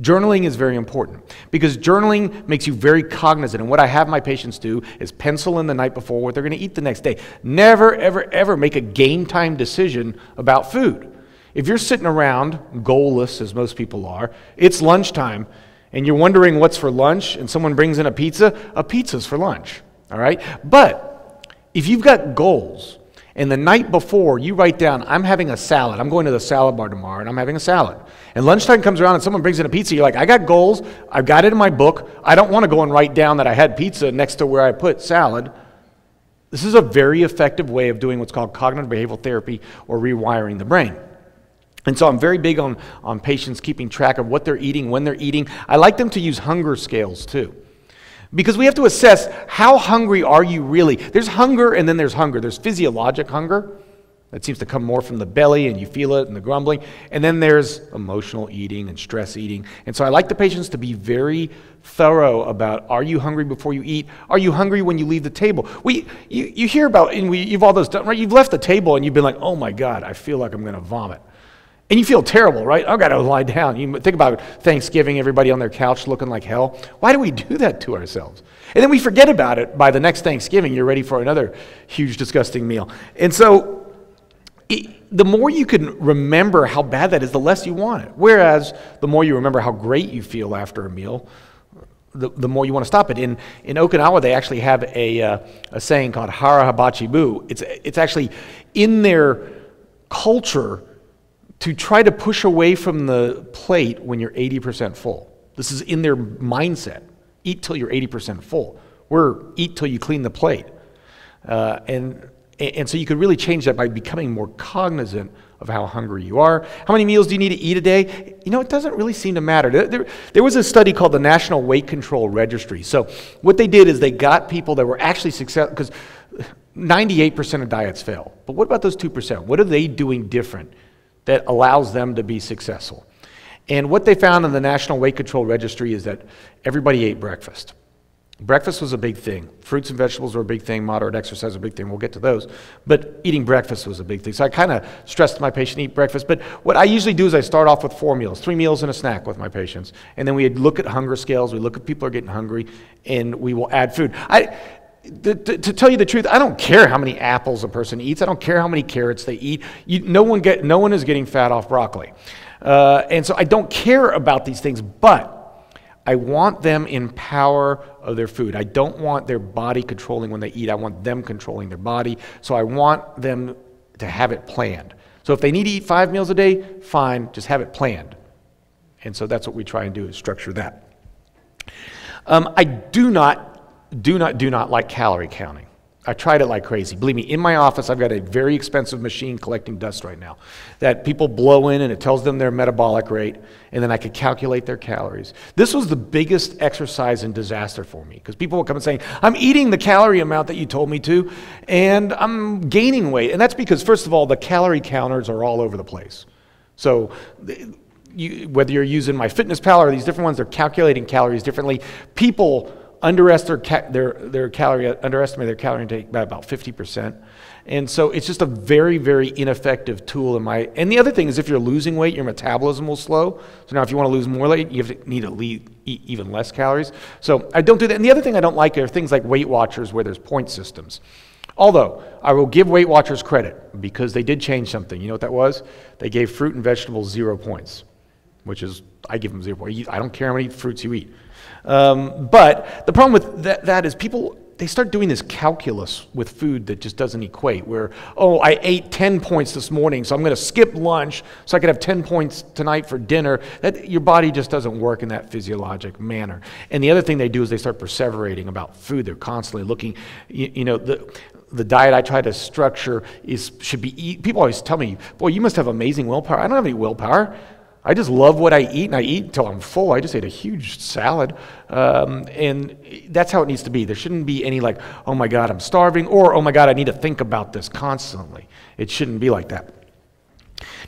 Journaling is very important because journaling makes you very cognizant. And what I have my patients do is pencil in the night before what they're going to eat the next day. Never, ever, ever make a game time decision about food. If you're sitting around, goalless as most people are, it's lunchtime, and you're wondering what's for lunch, and someone brings in a pizza, a pizza's for lunch. All right? But if you've got goals, and the night before you write down, I'm having a salad, I'm going to the salad bar tomorrow, and I'm having a salad and lunchtime comes around and someone brings in a pizza, you're like, I got goals. I've got it in my book. I don't want to go and write down that I had pizza next to where I put salad. This is a very effective way of doing what's called cognitive behavioral therapy or rewiring the brain. And so I'm very big on, on patients keeping track of what they're eating, when they're eating. I like them to use hunger scales too. Because we have to assess how hungry are you really? There's hunger and then there's hunger. There's physiologic hunger, that seems to come more from the belly and you feel it and the grumbling. And then there's emotional eating and stress eating. And so I like the patients to be very thorough about are you hungry before you eat? Are you hungry when you leave the table? We, you, you hear about, and we, you've all those done, right? You've left the table and you've been like, oh my God, I feel like I'm going to vomit. And you feel terrible, right? I've got to lie down. You think about Thanksgiving, everybody on their couch looking like hell. Why do we do that to ourselves? And then we forget about it. By the next Thanksgiving, you're ready for another huge, disgusting meal. And so the more you can remember how bad that is, the less you want it. Whereas the more you remember how great you feel after a meal, the, the more you want to stop it. In, in Okinawa, they actually have a, uh, a saying called hara hachi bu. It's, it's actually in their culture to try to push away from the plate when you're 80% full. This is in their mindset. Eat till you're 80% full. We're eat till you clean the plate. Uh, and and so you could really change that by becoming more cognizant of how hungry you are. How many meals do you need to eat a day? You know, it doesn't really seem to matter. There, there, there, was a study called the National Weight Control Registry. So what they did is they got people that were actually successful, because 98% of diets fail. But what about those 2%? What are they doing different that allows them to be successful? And what they found in the National Weight Control Registry is that everybody ate breakfast. Breakfast was a big thing. Fruits and vegetables were a big thing. Moderate exercise was a big thing. We'll get to those. But eating breakfast was a big thing. So I kind of stressed my patient eat breakfast. But what I usually do is I start off with four meals, three meals and a snack with my patients. And then we look at hunger scales. We look at people are getting hungry, and we will add food. I, to, to, to, tell you the truth, I don't care how many apples a person eats. I don't care how many carrots they eat. You, no, one get, no one is getting fat off broccoli. Uh, and so I don't care about these things. But I want them in power of their food. I don't want their body controlling when they eat. I want them controlling their body. So I want them to have it planned. So if they need to eat five meals a day, fine, just have it planned. And so that's what we try and do is structure that. Um, I do not, do not, do not like calorie counting. I tried it like crazy. Believe me, in my office, I've got a very expensive machine collecting dust right now that people blow in and it tells them their metabolic rate, and then I could calculate their calories. This was the biggest exercise and disaster for me because people would come and say, I'm eating the calorie amount that you told me to, and I'm gaining weight. And that's because, first of all, the calorie counters are all over the place. So, you, whether you're using MyFitnessPal or these different ones, they're calculating calories differently. People underestimate their, their, their calorie, underestimate their calorie intake by about 50%. And so it's just a very, very ineffective tool in my. And the other thing is, if you're losing weight, your metabolism will slow. So now, if you want to lose more weight, you have to need to lead, eat even less calories. So I don't do that. And the other thing I don't like are things like Weight Watchers, where there's point systems. Although I will give Weight Watchers credit because they did change something. You know what that was? They gave fruit and vegetables zero points, which is I give them zero points. I don't care how many fruits you eat. Um, but the problem with that, that is people they start doing this calculus with food that just doesn't equate where oh i ate 10 points this morning so i'm going to skip lunch so i could have 10 points tonight for dinner that your body just doesn't work in that physiologic manner and the other thing they do is they start perseverating about food they're constantly looking you, you know the the diet I try to structure is should be. People always tell me, "Boy, you must have amazing willpower." I don't have any willpower. I just love what I eat, and I eat until I'm full. I just ate a huge salad. Um, and that's how it needs to be. There shouldn't be any like, oh my God, I'm starving, or oh my God, I need to think about this constantly. It shouldn't be like that.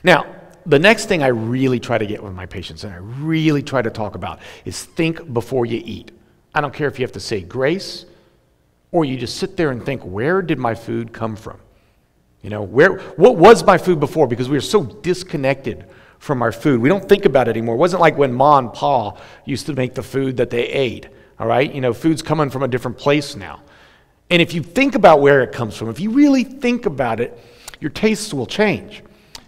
Now, the next thing I really try to get with my patients, and I really try to talk about, is think before you eat. I don't care if you have to say grace, or you just sit there and think, where did my food come from? You know, where, what was my food before? Because we are so disconnected from our food. We don't think about it anymore. It wasn't like when Ma and Pa used to make the food that they ate. All right? You know, food's coming from a different place now. And if you think about where it comes from, if you really think about it, your tastes will change.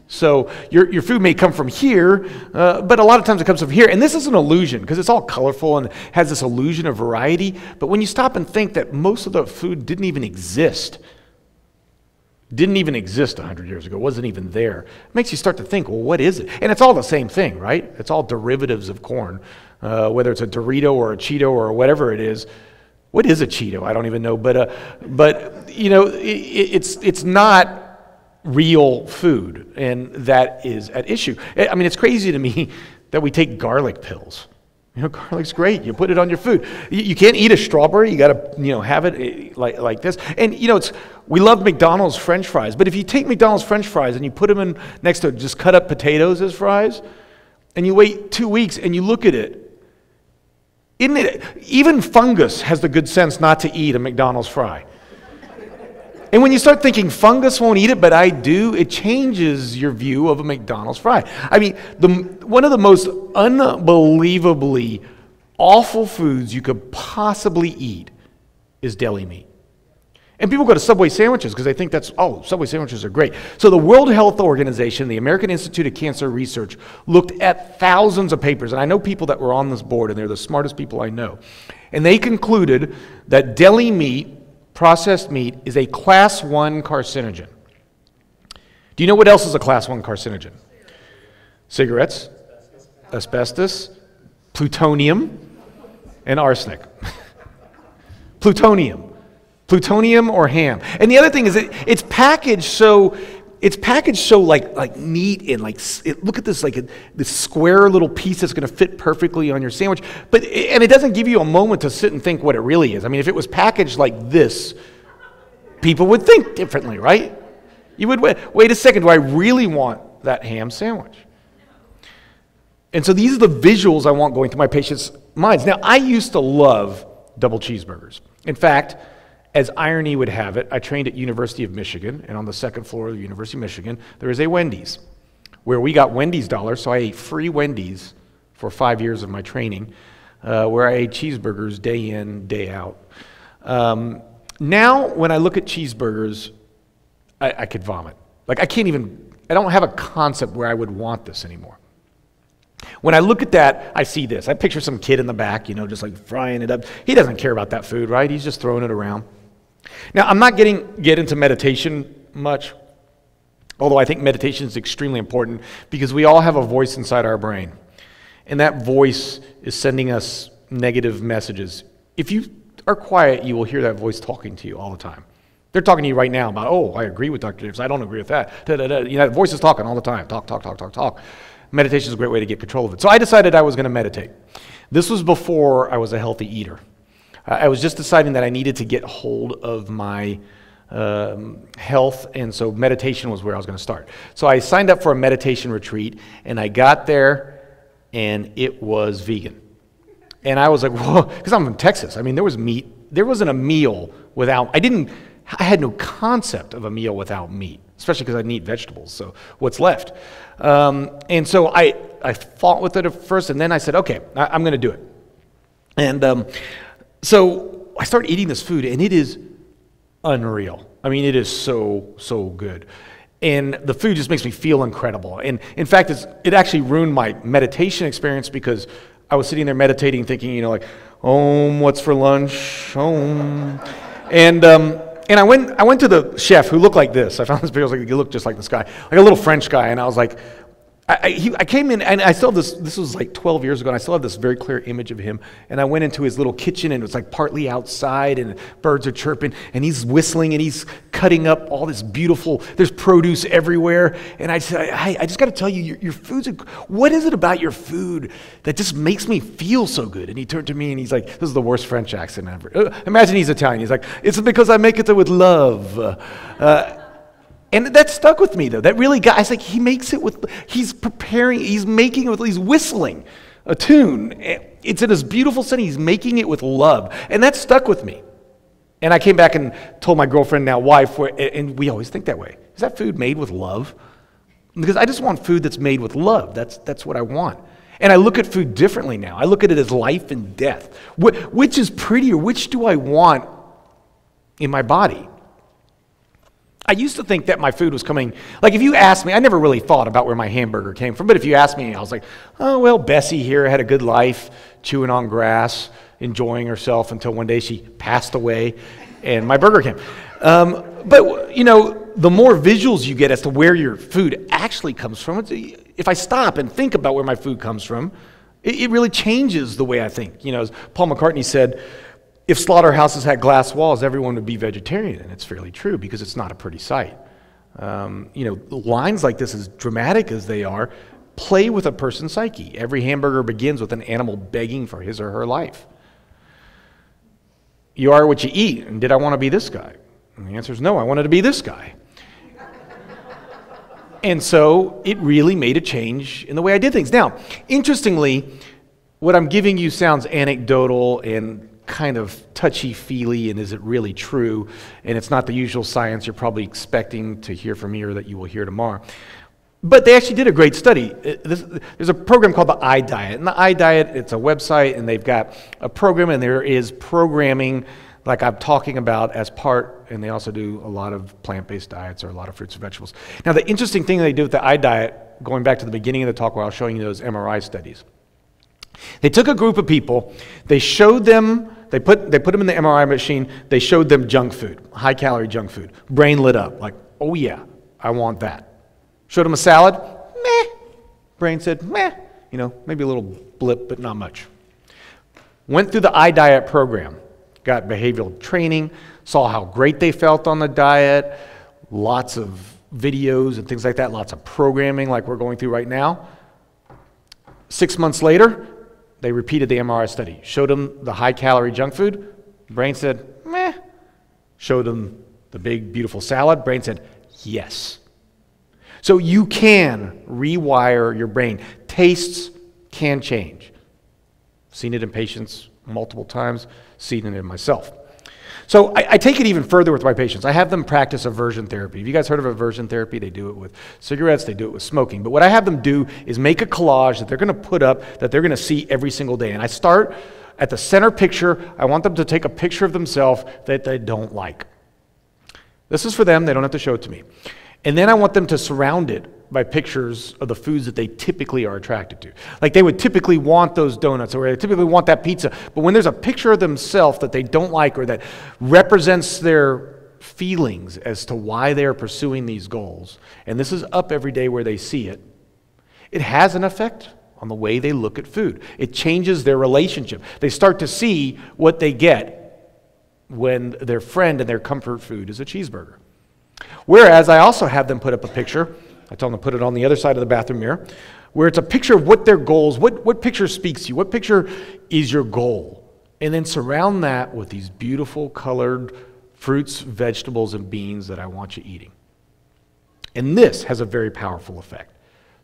So your, your food may come from here, uh, but a lot of times it comes from here. And this is an illusion because it's all colorful and has this illusion of variety. But when you stop and think that most of the food didn't even exist didn't even exist 100 years ago, wasn't even there. It makes you start to think, well, what is it? And it's all the same thing, right? It's all derivatives of corn, uh, whether it's a Dorito or a Cheeto or whatever it is. What is a Cheeto? I don't even know, but, uh, but you know, it, it's, it's not real food, and that is at issue. I mean, it's crazy to me that we take garlic pills. You know, garlic's great. You put it on your food. You, you can't eat a strawberry. You got to, you know, have it eh, like, like this. And, you know, it's, we love McDonald's french fries, but if you take McDonald's french fries and you put them in next to just cut up potatoes as fries, and you wait two weeks and you look at it, isn't it, even fungus has the good sense not to eat a McDonald's fry. And when you start thinking fungus won't eat it, but I do, it changes your view of a McDonald's fry. I mean, the, one of the most unbelievably awful foods you could possibly eat is deli meat. And people go to Subway sandwiches because they think that's, oh, Subway sandwiches are great. So the World Health Organization, the American Institute of Cancer Research, looked at thousands of papers. And I know people that were on this board, and they're the smartest people I know. And they concluded that deli meat processed meat is a class 1 carcinogen. Do you know what else is a class 1 carcinogen? Cigarettes, asbestos, plutonium, and arsenic. plutonium. Plutonium or ham. And the other thing is that it's packaged so it's packaged so like like neat and like it, look at this like a, this square little piece that's going to fit perfectly on your sandwich. But and it doesn't give you a moment to sit and think what it really is. I mean if it was packaged like this people would think differently right? You would wait, wait a second do i really want that ham sandwich? And so these are the visuals i want going through my patients minds. Now i used to love double cheeseburgers. In fact as irony would have it, I trained at University of Michigan, and on the second floor of the University of Michigan, there is a Wendy's, where we got Wendy's dollars, so I ate free Wendy's for five years of my training, uh, where I ate cheeseburgers day in, day out. Um, now, when I look at cheeseburgers, I, I could vomit. Like, I can't even, I don't have a concept where I would want this anymore. When I look at that, I see this. I picture some kid in the back, you know, just like frying it up. He doesn't care about that food, right? He's just throwing it around. Now, I'm not getting get into meditation much, although I think meditation is extremely important because we all have a voice inside our brain. And that voice is sending us negative messages. If you are quiet, you will hear that voice talking to you all the time. They're talking to you right now about, oh, I agree with Dr. Davis. I don't agree with that. Da, da, da. You know, that voice is talking all the time. Talk, talk, talk, talk, talk. Meditation is a great way to get control of it. So I decided I was going to meditate. This was before I was a healthy eater. I was just deciding that I needed to get hold of my um, health, and so meditation was where I was going to start. So I signed up for a meditation retreat, and I got there, and it was vegan. And I was like, whoa, because I'm from Texas. I mean, there was meat. There wasn't a meal without, I didn't, I had no concept of a meal without meat, especially because I eat vegetables. So what's left? Um, and so I, I fought with it at first, and then I said, okay, I, am going to do it. And um, so I start eating this food, and it is unreal. I mean, it is so, so good. And the food just makes me feel incredible. And in fact, it actually ruined my meditation experience because I was sitting there meditating, thinking, you know, like, oh, what's for lunch? Home. And, um, and I went, I went to the chef who looked like this. I found this video, I was like, he looked just like this guy, like a little French guy. And I was like, I, he, I, came in and I still have this, this was like 12 years ago, and I still have this very clear image of him. And I went into his little kitchen, and it was like partly outside, and birds are chirping, and he's whistling, and he's cutting up all this beautiful, there's produce everywhere. And I said, Hey, I just got to tell you, your, your food's, a, what is it about your food that just makes me feel so good? And he turned to me, and he's like, this is the worst French accent ever. Uh, imagine he's Italian. He's like, it's because I make it with love. Uh, and that stuck with me, though. That really got, I was like, he makes it with, he's preparing, he's making it with, he's whistling a tune. It's in this beautiful setting. He's making it with love. And that stuck with me. And I came back and told my girlfriend, now wife, and we always think that way. Is that food made with love? Because I just want food that's made with love. That's, that's what I want. And I look at food differently now. I look at it as life and death. Which is prettier? Which do I want in my body? I used to think that my food was coming, like if you asked me, I never really thought about where my hamburger came from, but if you asked me, I was like, oh, well, Bessie here had a good life, chewing on grass, enjoying herself until one day she passed away and my burger came. Um, but, you know, the more visuals you get as to where your food actually comes from, if I stop and think about where my food comes from, it, it really changes the way I think. You know, as Paul McCartney said, if slaughterhouses had glass walls, everyone would be vegetarian, and it's fairly true because it's not a pretty sight. Um, you know, lines like this, as dramatic as they are, play with a person's psyche. Every hamburger begins with an animal begging for his or her life. You are what you eat, and did I want to be this guy? And the answer is no, I wanted to be this guy. and so it really made a change in the way I did things. Now, interestingly, what I'm giving you sounds anecdotal and kind of touchy feely and is it really true? And it's not the usual science you're probably expecting to hear from me or that you will hear tomorrow. But they actually did a great study. Uh, there's a program called the iDiet. And the iDiet, it's a website, and they've got a program, and there is programming like I'm talking about as part, and they also do a lot of plant based diets or a lot of fruits and vegetables. Now, the interesting thing they do with the iDiet, going back to the beginning of the talk where I was showing you those MRI studies, they took a group of people, they showed them, they put, they put them in the MRI machine, they showed them junk food, high calorie junk food. Brain lit up, like, oh yeah, I want that. Showed them a salad, meh. Brain said, meh. You know, maybe a little blip, but not much. Went through the iDiet program, got behavioral training, saw how great they felt on the diet, lots of videos and things like that, lots of programming like we're going through right now. Six months later, they repeated the MRI study, showed them the high calorie junk food. Brain said, meh. Showed them the big, beautiful salad. Brain said, yes. So you can rewire your brain. Tastes can change. Seen it in patients multiple times, seen it in myself. So I, I, take it even further with my patients. I have them practice aversion therapy. Have you guys heard of aversion therapy? They do it with cigarettes, they do it with smoking. But what I have them do is make a collage that they're going to put up that they're going to see every single day. And I start at the center picture. I want them to take a picture of themselves that they don't like. This is for them, they don't have to show it to me. And then I want them to surround it by pictures of the foods that they typically are attracted to. Like they would typically want those donuts or they typically want that pizza. But when there's a picture of themselves that they don't like or that represents their feelings as to why they're pursuing these goals, and this is up every day where they see it, it has an effect on the way they look at food. It changes their relationship. They start to see what they get when their friend and their comfort food is a cheeseburger. Whereas I also have them put up a picture I tell them to put it on the other side of the bathroom mirror, where it's a picture of what their goals, what, what picture speaks to you, what picture is your goal. And then surround that with these beautiful colored fruits, vegetables, and beans that I want you eating. And this has a very powerful effect.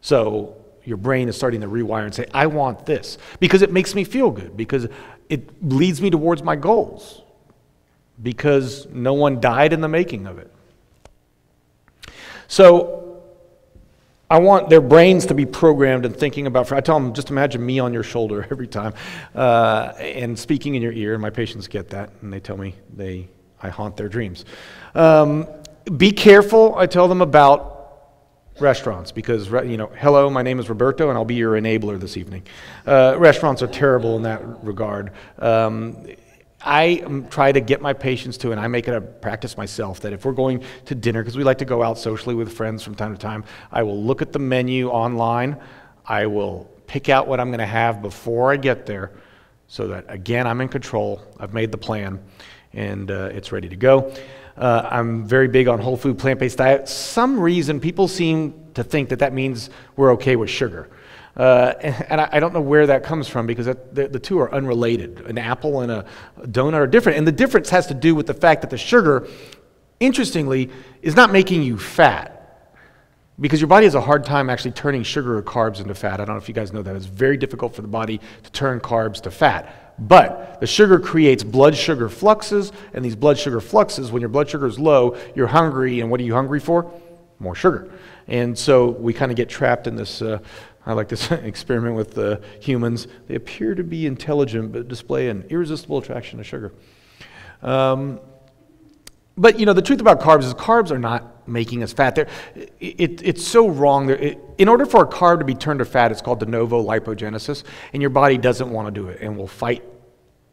So your brain is starting to rewire and say, I want this because it makes me feel good, because it leads me towards my goals, because no one died in the making of it. So I want their brains to be programmed and thinking about. I tell them, just imagine me on your shoulder every time, uh, and speaking in your ear. And my patients get that, and they tell me they I haunt their dreams. Um, be careful. I tell them about restaurants because you know hello my name is roberto and i'll be your enabler this evening uh, restaurants are terrible in that regard um, I try to get my patients to, and I make it a practice myself, that if we're going to dinner, because we like to go out socially with friends from time to time, I will look at the menu online. I will pick out what I'm going to have before I get there so that, again, I'm in control. I've made the plan, and uh, it's ready to go. Uh, I'm very big on whole food, plant based diet. Some reason people seem to think that that means we're okay with sugar. Uh, and I, don't know where that comes from because the, the, two are unrelated. An apple and a donut are different. And the difference has to do with the fact that the sugar, interestingly, is not making you fat. Because your body has a hard time actually turning sugar or carbs into fat. I don't know if you guys know that. It's very difficult for the body to turn carbs to fat. But the sugar creates blood sugar fluxes, and these blood sugar fluxes, when your blood sugar is low, you're hungry, and what are you hungry for? More sugar. And so we kind of get trapped in this uh, I like to experiment with uh, humans. They appear to be intelligent, but display an irresistible attraction to sugar. Um, but you know, the truth about carbs is carbs are not making us fat. It, it, it's so wrong. It, in order for a carb to be turned to fat, it's called de novo lipogenesis, and your body doesn't want to do it and will fight.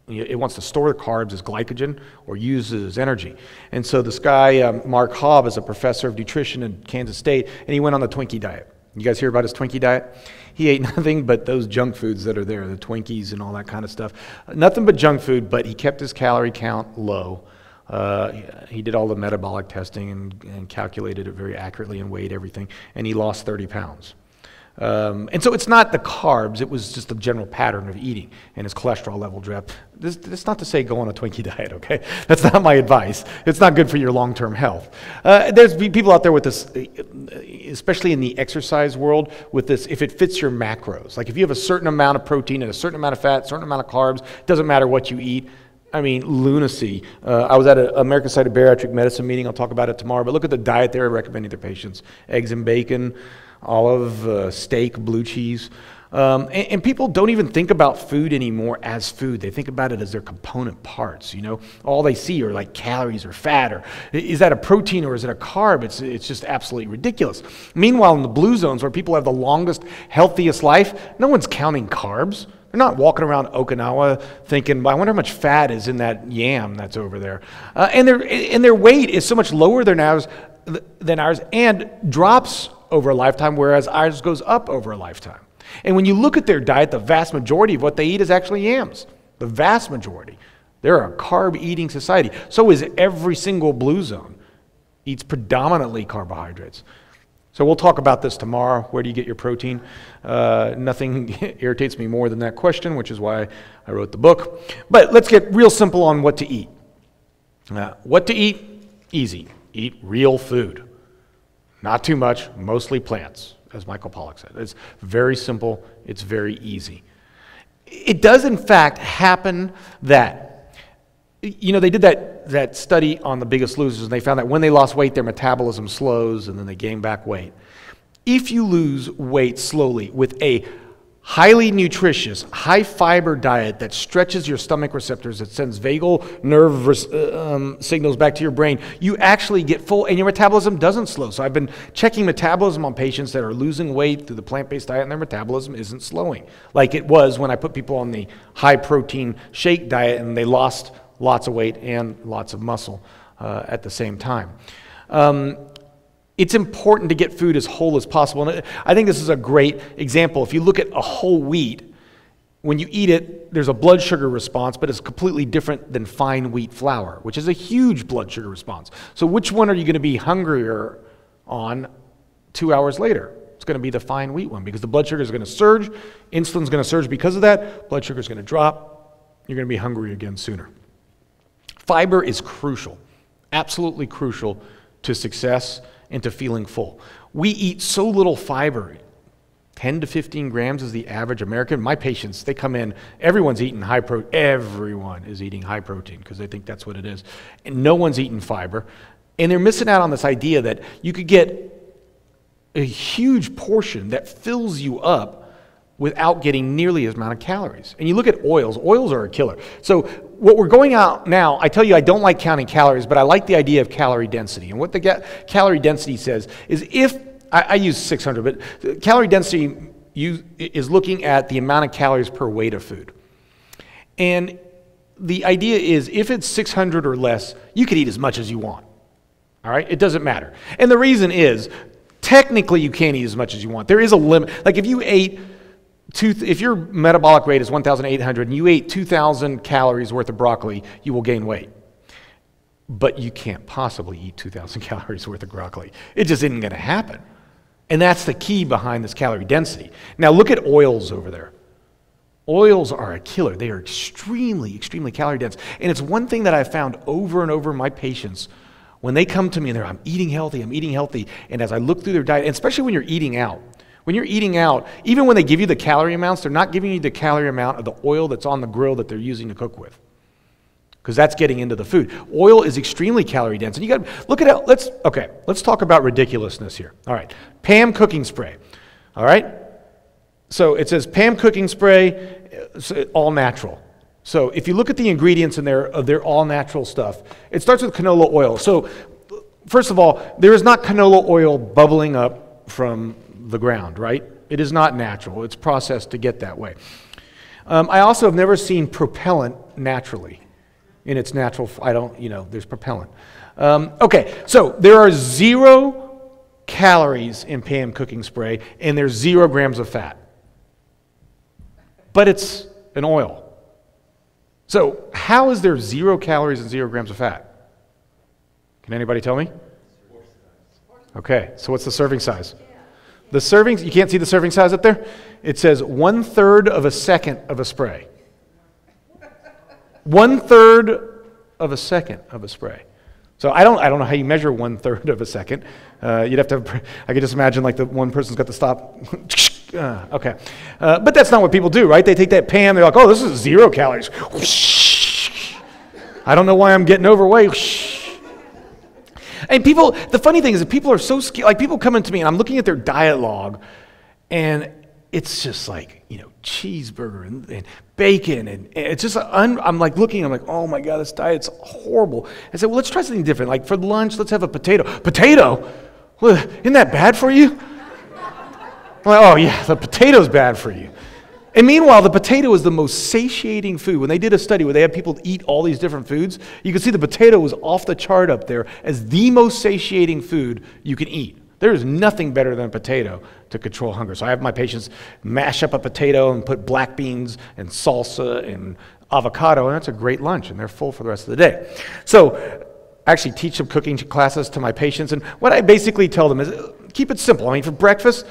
It wants to store the carbs as glycogen or use it as energy. And so this guy, um, Mark Haub, is a professor of nutrition in Kansas State, and he went on the Twinkie diet. You guys hear about his Twinkie diet? He ate nothing but those junk foods that are there, the Twinkies and all that kind of stuff. Nothing but junk food, but he kept his calorie count low. Uh, he did all the metabolic testing and, and calculated it very accurately and weighed everything, and he lost 30 pounds. Um, and so it's not the carbs, it was just the general pattern of eating, and his cholesterol level dropped. This, that's not to say go on a Twinkie diet, okay? That's not my advice. It's not good for your long term health. Uh, there's people out there with this, especially in the exercise world, with this, if it fits your macros. Like if you have a certain amount of protein and a certain amount of fat, certain amount of carbs, doesn't matter what you eat. I mean, lunacy. Uh, I was at an American Society of Bariatric Medicine meeting. I'll talk about it tomorrow. But look at the diet they're recommending their patients eggs and bacon, olive, uh, steak, blue cheese. Um, and, and, people don't even think about food anymore as food. They think about it as their component parts. You know, all they see are like calories or fat, or is that a protein or is it a carb? It's it's just absolutely ridiculous. Meanwhile, in the blue zones where people have the longest, healthiest life, no one's counting carbs. They're not walking around Okinawa thinking, I wonder how much fat is in that yam that's over there. Uh, and, their, and their weight is so much lower than ours, than ours and drops over a lifetime, whereas ours goes up over a lifetime. And when you look at their diet, the vast majority of what they eat is actually yams. The vast majority. They're a carb eating society. So is every single blue zone, eats predominantly carbohydrates. So we'll talk about this tomorrow. Where do you get your protein? Uh, nothing irritates me more than that question, which is why I wrote the book. But let's get real simple on what to eat. Uh, what to eat? Easy. Eat real food. Not too much, mostly plants, as Michael Pollan said. It's very simple, it's very easy. It does, in fact, happen that, you know, they did that, that study on the biggest losers, and they found that when they lost weight, their metabolism slows and then they gain back weight. If you lose weight slowly with a highly nutritious, high fiber diet that stretches your stomach receptors, that sends vagal nerve uh, um, signals back to your brain, you actually get full and your metabolism doesn't slow. So I've been checking metabolism on patients that are losing weight through the plant based diet and their metabolism isn't slowing. Like it was when I put people on the high protein shake diet and they lost lots of weight and lots of muscle uh, at the same time. Um, it's important to get food as whole as possible. And I think this is a great example. If you look at a whole wheat, when you eat it, there's a blood sugar response, but it's completely different than fine wheat flour, which is a huge blood sugar response. So, which one are you going to be hungrier on two hours later? It's going to be the fine wheat one because the blood sugar is going to surge, insulin's going to surge because of that, blood sugar is going to drop, you're going to be hungry again sooner. Fiber is crucial, absolutely crucial to success into feeling full. We eat so little fiber. 10 to 15 grams is the average American. My patients, they come in, everyone's eating high protein. Everyone is eating high protein because they think that's what it is. And no one's eating fiber. And they're missing out on this idea that you could get a huge portion that fills you up without getting nearly as amount of calories. And you look at oils, oils are a killer. So what we're going out now, I tell you I don't like counting calories, but I like the idea of calorie density. And what the ga- calorie density says is if, I, I use 600, but calorie density is looking at the amount of calories per weight of food. And the idea is if it's 600 or less, you could eat as much as you want. All right? It doesn't matter. And the reason is technically you can't eat as much as you want. There is a limit. Like if you ate two, if your metabolic rate is 1,800 and you ate 2,000 calories worth of broccoli, you will gain weight. But you can't possibly eat 2,000 calories worth of broccoli. It just isn't going to happen. And that's the key behind this calorie density. Now look at oils over there. Oils are a killer. They are extremely, extremely calorie dense. And it's one thing that I've found over and over in my patients when they come to me and they're, I'm eating healthy, I'm eating healthy. And as I look through their diet, especially when you're eating out, when you're eating out, even when they give you the calorie amounts, they're not giving you the calorie amount of the oil that's on the grill that they're using to cook with. Because that's getting into the food. Oil is extremely calorie dense. And you got look at it. Let's, okay, let's talk about ridiculousness here. All right. Pam cooking spray. All right. So it says Pam cooking spray, all natural. So if you look at the ingredients in there, uh, they're all natural stuff. It starts with canola oil. So first of all, there is not canola oil bubbling up from the ground, right? It is not natural. It's processed to get that way. Um, I also have never seen propellant naturally in its natural, I don't, you know, there's propellant. Um, okay, so there are zero calories in Pam cooking spray and there's zero grams of fat. But it's an oil. So, how is there zero calories and zero grams of fat? Can anybody tell me? Okay, so what's the serving size? The servings, you can't see the serving size up there? It says one third of a second of a spray. One third of a second of a spray. So I don't, I don't know how you measure one third of a second. Uh, you'd have to, I could just imagine like the one person's got to stop. uh, okay. Uh, but that's not what people do, right? They take that pan, they're like, oh, this is zero calories. I don't know why I'm getting overweight. And people, the funny thing is that people are so scared. Like people come into me and I'm looking at their diet log and it's just like, you know, cheeseburger and, and bacon. And, and, it's just, un, I'm like looking, I'm like, oh my God, this diet's horrible. I said, well, let's try something different. Like for lunch, let's have a potato. Potato? Well, isn't that bad for you? I'm like, oh yeah, the potato's bad for you. And meanwhile, the potato is the most satiating food. When they did a study where they had people eat all these different foods, you can see the potato was off the chart up there as the most satiating food you can eat. There is nothing better than a potato to control hunger. So I have my patients mash up a potato and put black beans and salsa and avocado, and that's a great lunch, and they're full for the rest of the day. So I actually teach some cooking classes to my patients, and what I basically tell them is keep it simple. I mean, for breakfast,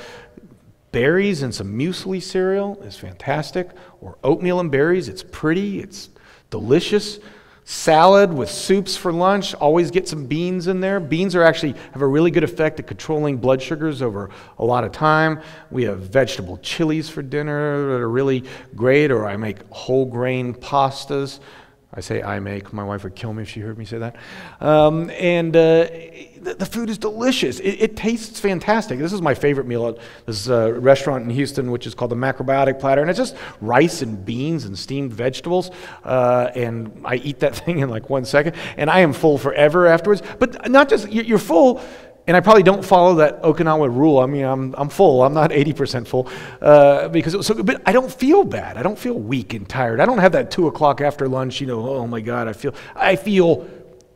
berries and some muesli cereal is fantastic, or oatmeal and berries. It's pretty, it's delicious. Salad with soups for lunch. Always get some beans in there. Beans are actually have a really good effect at controlling blood sugars over a lot of time. We have vegetable chilies for dinner that are really great, or I make whole grain pastas. I say I make. My wife would kill me if she heard me say that. Um, and uh, the, the, food is delicious. It, it, tastes fantastic. This is my favorite meal at this uh, restaurant in Houston, which is called the Macrobiotic Platter. And it's just rice and beans and steamed vegetables. Uh, and I eat that thing in like one second. And I am full forever afterwards. But not just, you're full and I probably don't follow that Okinawa rule. I mean, I'm, I'm full. I'm not 80% full. Uh, because it was so, good. but I don't feel bad. I don't feel weak and tired. I don't have that two o'clock after lunch, you know, oh my God, I feel, I feel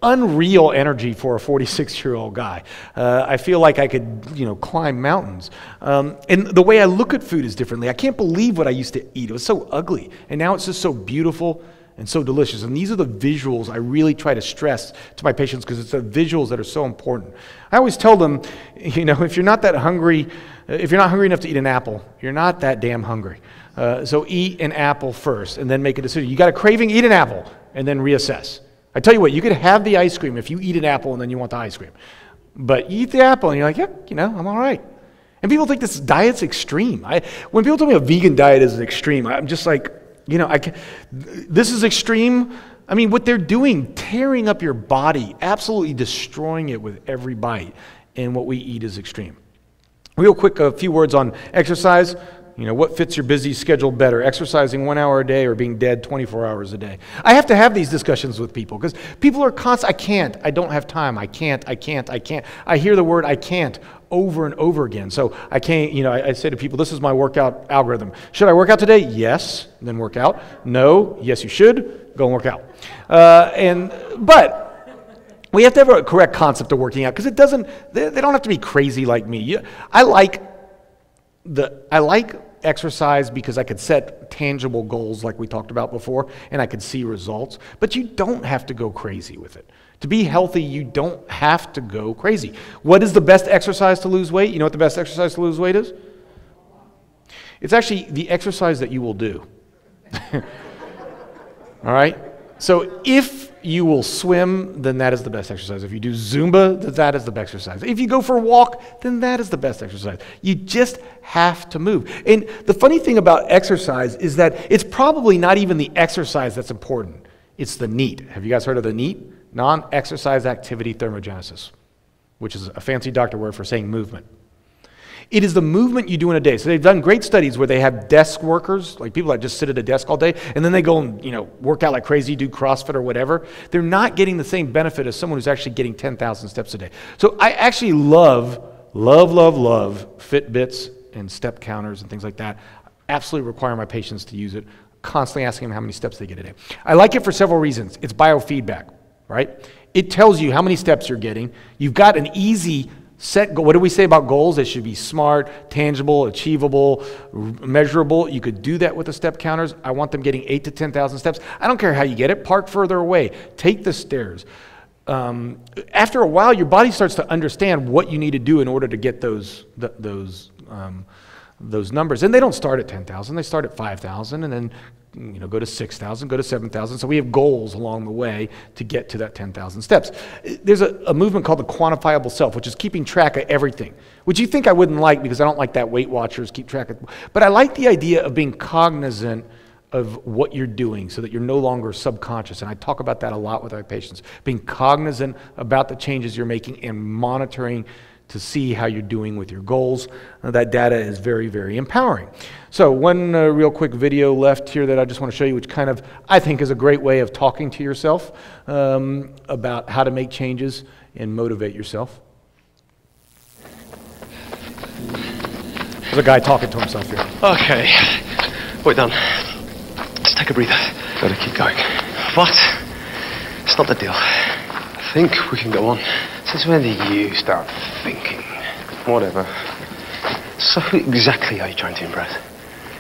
unreal energy for a 46 year old guy. Uh, I feel like I could, you know, climb mountains. Um, and the way I look at food is differently. I can't believe what I used to eat. It was so ugly. And now it's just so beautiful and so delicious. And these are the visuals I really try to stress to my patients because it's the visuals that are so important. I always tell them, you know, if you're not that hungry, if you're not hungry enough to eat an apple, you're not that damn hungry. Uh, so eat an apple first and then make a decision. You got a craving, eat an apple and then reassess. I tell you what, you could have the ice cream if you eat an apple and then you want the ice cream. But you eat the apple and you're like, yeah, you know, I'm all right. And people think this diet's extreme. I, when people tell me a vegan diet is extreme, I'm just like, you know, I can, this is extreme. I mean, what they're doing, tearing up your body, absolutely destroying it with every bite, and what we eat is extreme. Real quick, a few words on exercise. You know, what fits your busy schedule better, exercising one hour a day or being dead 24 hours a day? I have to have these discussions with people because people are constant. I can't. I don't have time. I can't. I can't. I can't. I hear the word I can't over and over again. So I can't, you know, I, I say to people, this is my workout algorithm. Should I work out today? Yes. Then work out. No. Yes, you should. Go and work out. Uh, and, but, we have to have a correct concept of working out because it doesn't they, they, don't have to be crazy like me i like the i like exercise because I could set tangible goals like we talked about before and I could see results. But you don't have to go crazy with it. To be healthy, you don't have to go crazy. What is the best exercise to lose weight? You know what the best exercise to lose weight is? It's actually the exercise that you will do. All right? So if you will swim, then that is the best exercise. If you do Zumba, then that is the best exercise. If you go for a walk, then that is the best exercise. You just have to move. And the funny thing about exercise is that it's probably not even the exercise that's important, it's the NEAT. Have you guys heard of the NEAT? Non exercise activity thermogenesis, which is a fancy doctor word for saying movement. It is the movement you do in a day. So they've done great studies where they have desk workers, like people that just sit at a desk all day, and then they go and you know work out like crazy, do CrossFit or whatever. They're not getting the same benefit as someone who's actually getting 10,000 steps a day. So I actually love, love, love, love Fitbits and step counters and things like that. Absolutely require my patients to use it. Constantly asking them how many steps they get a day. I like it for several reasons. It's biofeedback, right? It tells you how many steps you're getting. You've got an easy Set, goal. what do we say about goals? They should be smart, tangible, achievable, measurable. You could do that with the step counters. I want them getting eight to 10,000 steps. I don't care how you get it. Park further away. Take the stairs. Um, after a while, your body starts to understand what you need to do in order to get those, those, um, those numbers. And they don't start at 10,000. They start at 5,000 and then you know, go to 6,000, go to 7,000. So we have goals along the way to get to that 10,000 steps. There's a, a, movement called the quantifiable self, which is keeping track of everything, which you think I wouldn't like because I don't like that Weight Watchers keep track of. But I like the idea of being cognizant of what you're doing so that you're no longer subconscious. And I talk about that a lot with my patients, being cognizant about the changes you're making and monitoring to see how you're doing with your goals. Uh, that data is very, very empowering. So, one uh, real quick video left here that I just want to show you, which kind of I think is a great way of talking to yourself um, about how to make changes and motivate yourself. There's a guy talking to himself here. Okay, we're done. Let's take a breather. Gotta keep going. What? It's not the deal. I think we can go on. Since when did you start thinking? Whatever. So who exactly are you trying to impress?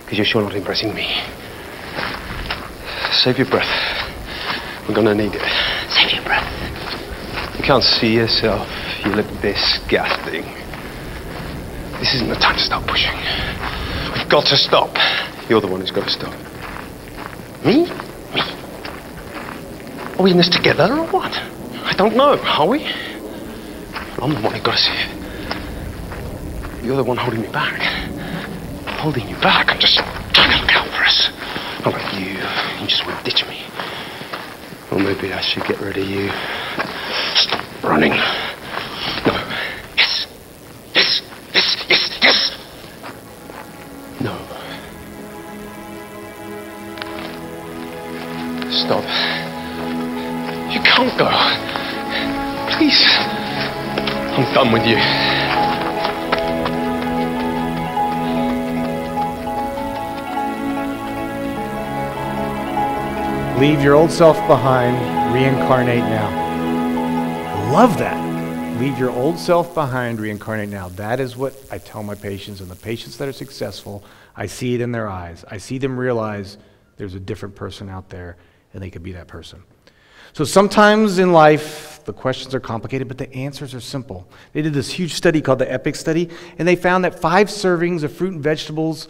Because you're sure not impressing me. Save your breath. We're gonna need it. Save your breath. You can't see yourself. You look disgusting. This isn't the time to start pushing. We've got to stop. You're the one who's got to stop. Me? Me? Are we in this together or what? I don't know. Are we? I'm the one who got us here. You're the one holding me back. Holding you back. I'm just trying to look out for us. Not like you. You just would ditch me. Or maybe I should get rid of you. Stop running. I'm with you. Leave your old self behind, reincarnate now. I love that. Leave your old self behind, reincarnate now. That is what I tell my patients, and the patients that are successful, I see it in their eyes. I see them realize there's a different person out there, and they could be that person. So sometimes in life, the questions are complicated, but the answers are simple. They did this huge study called the EPIC study, and they found that five servings of fruit and vegetables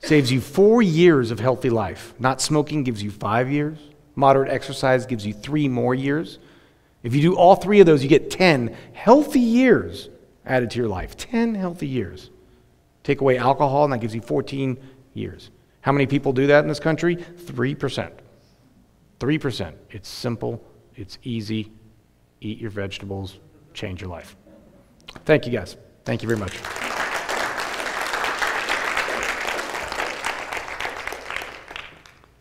saves you four years of healthy life. Not smoking gives you five years, moderate exercise gives you three more years. If you do all three of those, you get 10 healthy years added to your life. 10 healthy years. Take away alcohol, and that gives you 14 years. How many people do that in this country? 3%. 3%. It's simple, it's easy. Eat your vegetables, change your life. Thank you, guys. Thank you very much.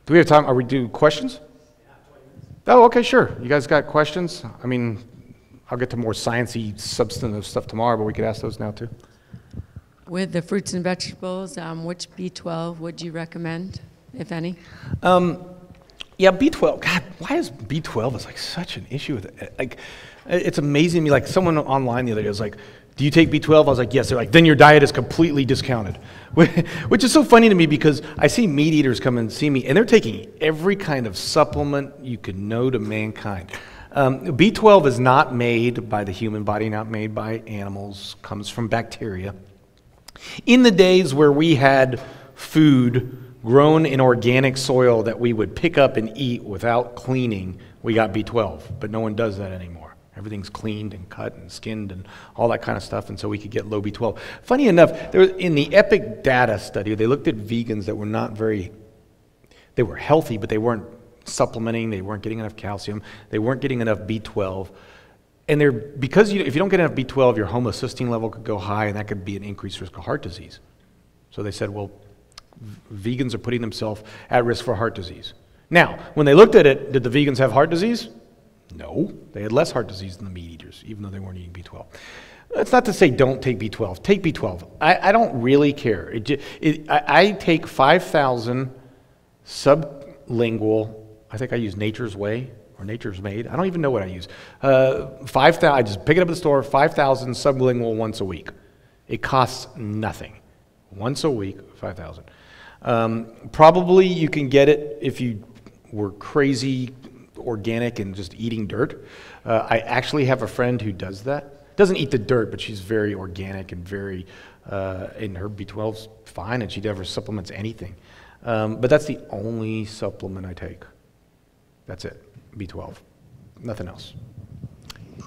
Do we have time? Are we do questions? Oh, okay, sure. You guys got questions? I mean, I'll get to more sciencey, substantive stuff tomorrow, but we could ask those now too. With the fruits and vegetables, um, which B12 would you recommend, if any? Um, yeah, B12. God, why is B12 is like such an issue with it? Like, it's amazing to me. Like, someone online the other day was like, "Do you take B12?" I was like, "Yes." They're like, "Then your diet is completely discounted," which is so funny to me because I see meat eaters come and see me, and they're taking every kind of supplement you could know to mankind. Um, B12 is not made by the human body, not made by animals. Comes from bacteria. In the days where we had food grown in organic soil that we would pick up and eat without cleaning, we got B12. But no one does that anymore. Everything's cleaned and cut and skinned and all that kind of stuff, and so we could get low B12. Funny enough, there was, in the EPIC data study, they looked at vegans that were not very, they were healthy, but they weren't supplementing, they weren't getting enough calcium, they weren't getting enough B12. And they're, because you, if you don't get enough B12, your homocysteine level could go high, and that could be an increased risk of heart disease. So they said, well, vegans are putting themselves at risk for heart disease. Now, when they looked at it, did the vegans have heart disease? No, they had less heart disease than the meat eaters, even though they weren't eating B12. That's not to say don't take B12. Take B12. I, I don't really care. It, it, I, I take 5,000 sublingual, I think I use Nature's Way or Nature's Made. I don't even know what I use. Uh, 5,000, I just pick it up at the store, 5,000 sublingual once a week. It costs nothing. Once a week, 5,000. Um, probably you can get it if you were crazy organic and just eating dirt. Uh, I actually have a friend who does that. Doesn't eat the dirt, but she's very organic and very, uh, and her B12's fine, and she never supplements anything. Um, but that's the only supplement I take. That's it, B12. Nothing else.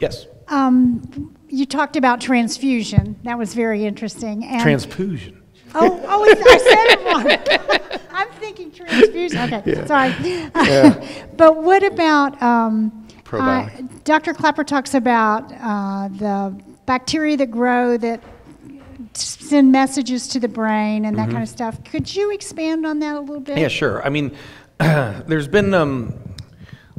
Yes? Um, you talked about transfusion. That was very interesting. And transfusion. Oh, oh, I said it wrong. I'm thinking transfusion. Okay, yeah. sorry. Yeah. but what about um, uh, Dr. Klaper talks about uh, the bacteria that grow that send messages to the brain and that mm-hmm. kind of stuff. Could you expand on that a little bit? Yeah, sure. I mean, there's been um,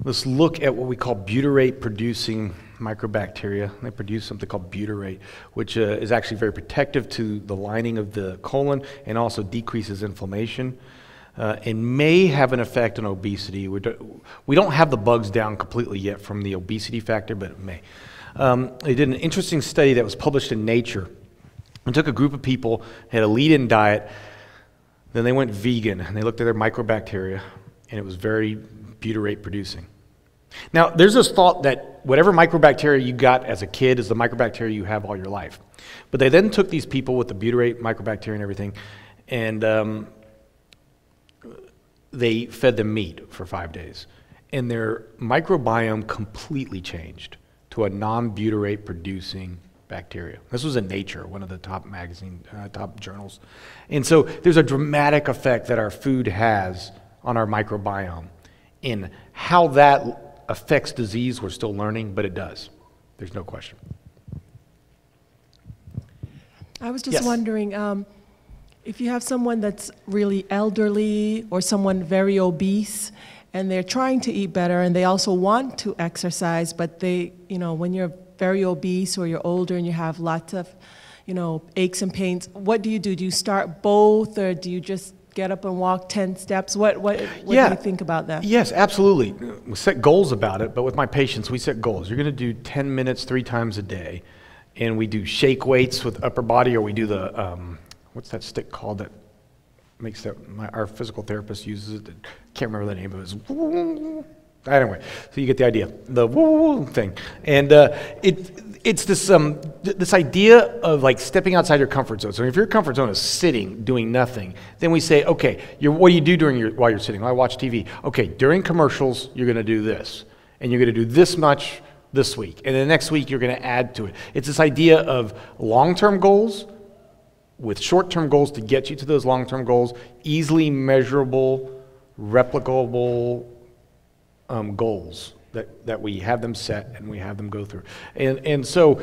this look at what we call butyrate producing microbacteria. They produce something called butyrate, which uh, is actually very protective to the lining of the colon and also decreases inflammation. Uh, and may have an effect on obesity. We, do, we don't have the bugs down completely yet from the obesity factor, but it may. Um, they did an interesting study that was published in Nature. And took a group of people, had a lead in diet, then they went vegan, and they looked at their microbacteria, and it was very butyrate producing. Now, there's this thought that whatever microbacteria you got as a kid is the microbacteria you have all your life. But they then took these people with the butyrate microbacteria and everything, and um, they fed them meat for five days. And their microbiome completely changed to a non butyrate producing bacteria. This was in Nature, one of the top magazine, uh, top journals. And so there's a dramatic effect that our food has on our microbiome. In how that affects disease, we're still learning, but it does. There's no question. I was just yes. wondering um, if you have someone that's really elderly or someone very obese and they're trying to eat better and they also want to exercise, but they, you know, when you're very obese or you're older and you have lots of, you know, aches and pains, what do you do? Do you start both or do you just get up and walk 10 steps? What, what, what yeah. do you think about that? Yes, absolutely. We set goals about it, but with my patients, we set goals. You're going to do 10 minutes three times a day, and we do shake weights with upper body, or we do the, um, what's that stick called that makes that, my, our physical therapist uses it. can't remember the name of it. Anyway, so you get the idea. The woo thing. And uh, it, it's this, um, th- this idea of like stepping outside your comfort zone. So if your comfort zone is sitting, doing nothing, then we say, okay, what do you do during your, while you're sitting? Well, I watch TV. Okay, during commercials, you're going to do this. And you're going to do this much this week. And then the next week, you're going to add to it. It's this idea of long term goals with short-term goals to get you to those long-term goals, easily measurable, replicable um, goals that, that we have them set and we have them go through. And, and so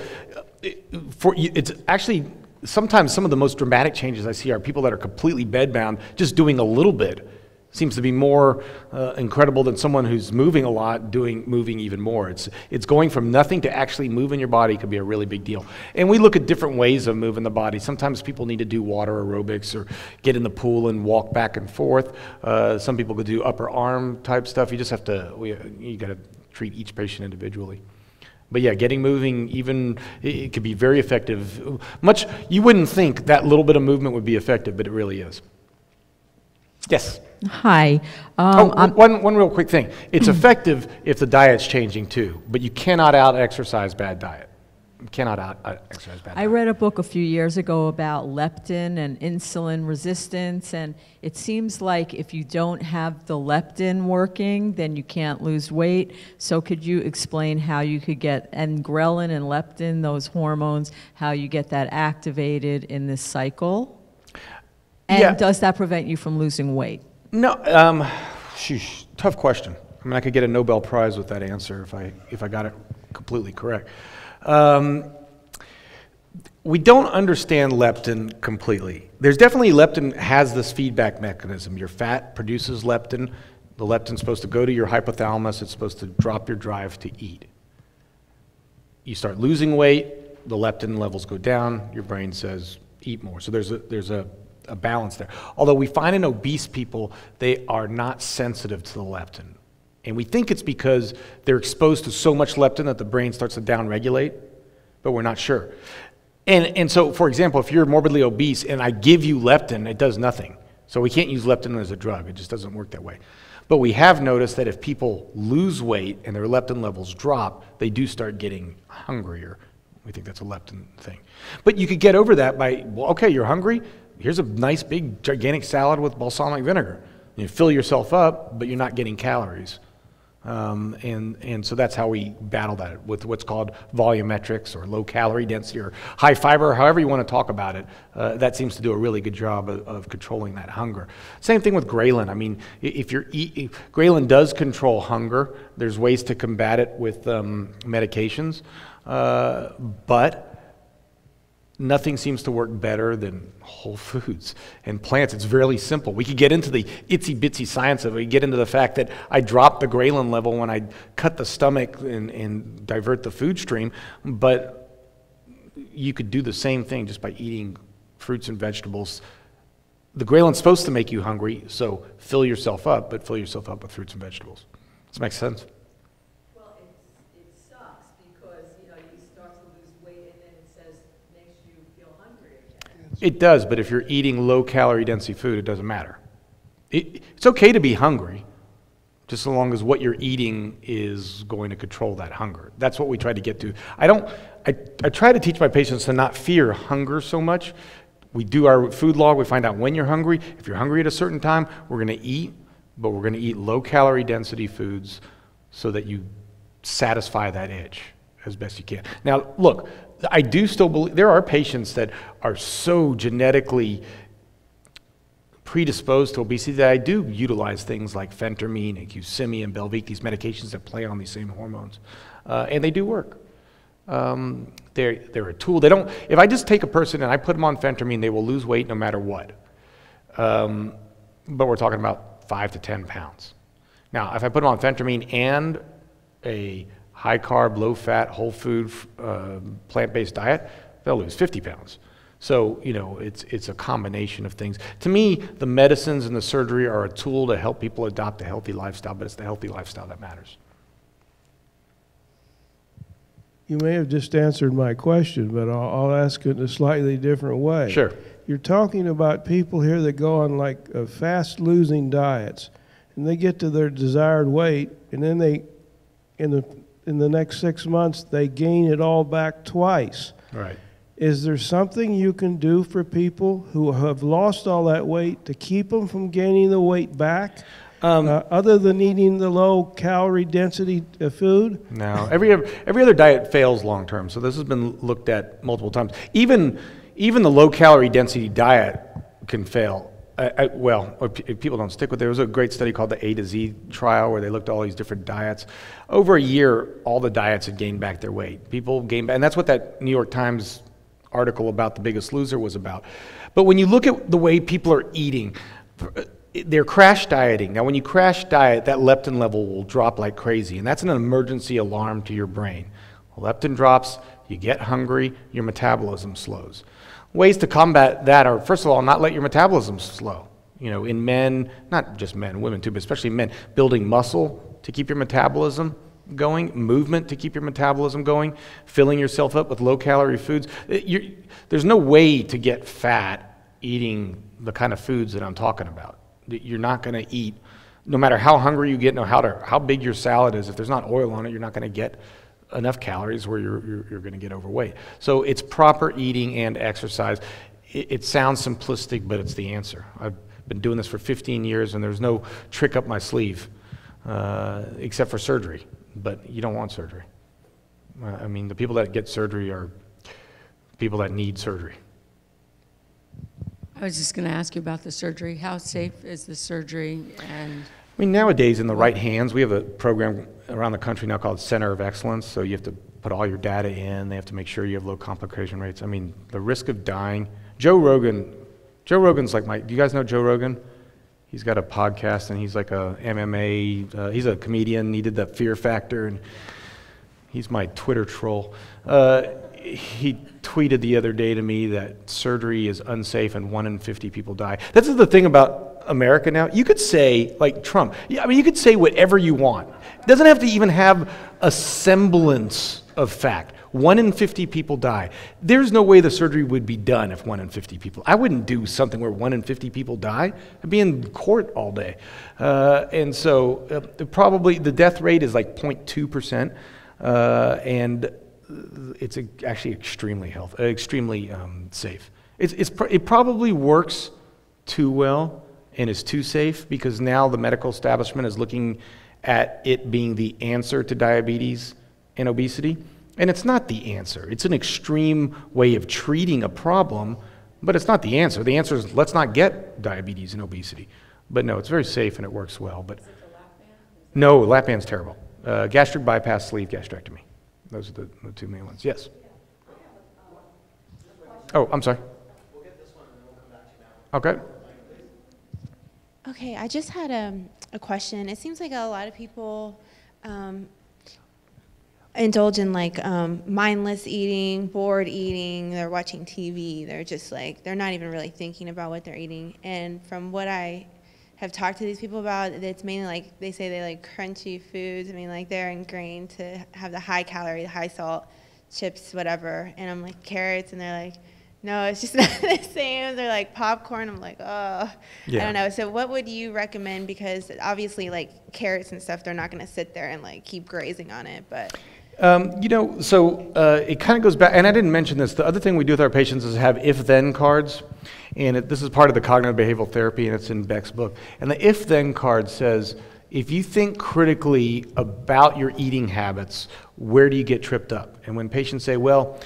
for, it's actually sometimes some of the most dramatic changes I see are people that are completely bedbound, just doing a little bit. Seems to be more uh, incredible than someone who's moving a lot doing moving even more. It's it's going from nothing to actually moving your body could be a really big deal. And we look at different ways of moving the body. Sometimes people need to do water aerobics or get in the pool and walk back and forth. Uh, some people could do upper arm type stuff. You just have to we, you got to treat each patient individually but yeah, getting moving, even it, it could be very effective. Much you wouldn't think that little bit of movement would be effective, but it really is. Yes. Hi. Um, oh, one, one real quick thing. It's effective if the diet's changing too, but you cannot out exercise bad diet cannot out, out exercise bad. I read a book a few years ago about leptin and insulin resistance, and it seems like if you don't have the leptin working, then you can't lose weight. So, could you explain how you could get and ghrelin and leptin, those hormones, how you get that activated in this cycle? And yeah. does that prevent you from losing weight? No. Um, sheesh, tough question. I mean, I could get a Nobel Prize with that answer if I if I got it completely correct. Um, we don't understand leptin completely. There's definitely leptin has this feedback mechanism. Your fat produces leptin. The leptin's supposed to go to your hypothalamus. It's supposed to drop your drive to eat. You start losing weight, the leptin levels go down. Your brain says eat more. So there's a there's a, a balance there. Although we find in obese people they are not sensitive to the leptin. And we think it's because they're exposed to so much leptin that the brain starts to downregulate, but we're not sure. And, and so, for example, if you're morbidly obese and I give you leptin, it does nothing. So we can't use leptin as a drug, it just doesn't work that way. But we have noticed that if people lose weight and their leptin levels drop, they do start getting hungrier. We think that's a leptin thing. But you could get over that by, well, okay, you're hungry. Here's a nice big gigantic salad with balsamic vinegar. You fill yourself up, but you're not getting calories. Um, and, and so that's how we battle that with what's called volumetrics or low calorie density or high fiber, however you want to talk about it. Uh, that seems to do a really good job of, of, controlling that hunger. Same thing with ghrelin. I mean, if you're eat, ghrelin does control hunger. There's ways to combat it with um, medications, uh, but nothing seems to work better than whole foods and plants. It's really simple. We could get into the itsy bitsy science of it. We get into the fact that I drop the ghrelin level when I cut the stomach and, and divert the food stream, but you could do the same thing just by eating fruits and vegetables. The ghrelin's supposed to make you hungry, so fill yourself up, but fill yourself up with fruits and vegetables. Does that make sense? It does, but if you're eating low calorie density food, it doesn't matter. It, it's okay to be hungry, just so long as what you're eating is going to control that hunger. That's what we try to get to. I don't, I, I try to teach my patients to not fear hunger so much. We do our food log, we find out when you're hungry. If you're hungry at a certain time, we're going to eat, but we're going to eat low calorie density foods so that you satisfy that itch as best you can. Now, look, I do still believe there are patients that are so genetically predisposed to obesity that I do utilize things like phentermine and Qsymia and Belviq, these medications that play on these same hormones, uh, and they do work. Um, they're, they're a tool. They don't, if I just take a person and I put them on phentermine, they will lose weight no matter what. Um, but we're talking about five to 10 pounds. Now, if I put them on phentermine and a high carb, low fat, whole food, uh, plant based diet, they'll lose 50 pounds. So, you know, it's, it's a combination of things. To me, the medicines and the surgery are a tool to help people adopt a healthy lifestyle, but it's the healthy lifestyle that matters. You may have just answered my question, but I'll, I'll ask it in a slightly different way. Sure. You're talking about people here that go on like uh, fast losing diets, and they get to their desired weight, and then they, in the in the next six months, they gain it all back twice. Right. Is there something you can do for people who have lost all that weight to keep them from gaining the weight back? Um, uh, other than eating the low calorie density uh, food? No. Every, every other diet fails long term. So this has been looked at multiple times. Even, even the low calorie density diet can fail. I, I, well, people don't stick with it. There was a great study called the A to Z trial where they looked at all these different diets. Over a year, all the diets had gained back their weight. People gained back, and that's what that New York Times article about the biggest loser was about. But when you look at the way people are eating, uh, they're crash dieting. Now, when you crash diet, that leptin level will drop like crazy, and that's an emergency alarm to your brain. Leptin drops, you get hungry, your metabolism slows. Ways to combat that are, first of all, not let your metabolism slow. You know, in men, not just men, women too, but especially men, building muscle to keep your metabolism going, movement to keep your metabolism going, filling yourself up with low calorie foods. Uh, you're, there's no way to get fat eating the kind of foods that I'm talking about. You're not going to eat, no matter how hungry you get, no how, how big your salad is, if there's not oil on it, you're not going to get enough calories where you're, you're, you're going to get overweight. So it's proper eating and exercise. It, it sounds simplistic, but it's the answer. I've been doing this for 15 years, and there's no trick up my sleeve uh, except for surgery. But you don't want surgery. I mean, the people that get surgery are people that need surgery. I was just going to ask you about the surgery. How safe is the surgery? And I mean, nowadays in the right hands, we have a program around the country now called Center of Excellence. So you have to put all your data in. They have to make sure you have low complication rates. I mean, the risk of dying. Joe Rogan, Joe Rogan's like my. Do you guys know Joe Rogan? He's got a podcast and he's like a MMA. Uh, he's a comedian. He did the Fear Factor and he's my Twitter troll. Uh, he tweeted the other day to me that surgery is unsafe and one in 50 people die. That's the thing about America now. You could say, like Trump, I mean, you could say whatever you want. It doesn't have to even have a semblance of fact. One in 50 people die. There's no way the surgery would be done if one in 50 people. I wouldn't do something where one in 50 people die. I'd be in court all day. Uh, and so, uh, probably the death rate is like 0.2%. Uh, and it's actually extremely health, uh, extremely um, safe. It's, it's pr- it probably works too well and is too safe because now the medical establishment is looking at it being the answer to diabetes and obesity. And it's not the answer. It's an extreme way of treating a problem, but it's not the answer. The answer is let's not get diabetes and obesity. But no, it's very safe and it works well. But no, lap band's terrible. Uh, gastric bypass, sleeve gastrectomy. Those are the, the two main ones. Yes. Oh, I'm sorry. We'll get this one and then we'll come back to you now. Okay. Okay, I just had a, a question. It seems like a lot of people um, indulge in like um, mindless eating, bored eating, they're watching TV, they're just like, they're not even really thinking about what they're eating. And from what I have talked to these people about, it's mainly like they say they like crunchy foods. I mean, like they're ingrained to have the high calorie, high salt chips, whatever. And I'm like carrots, and they're like, no, it's just not the same. They're like popcorn. I'm like, oh, yeah. I don't know. So what would you recommend? Because obviously, like carrots and stuff, they're not going to sit there and like keep grazing on it, but. Um, you know, so uh, it kind of goes back, and I didn't mention this. The other thing we do with our patients is have if-then cards. And it, this is part of the cognitive behavioral therapy, and it's in Beck's book. And the if then card says, if you think critically about your eating habits, where do you get tripped up? And when patients say, well,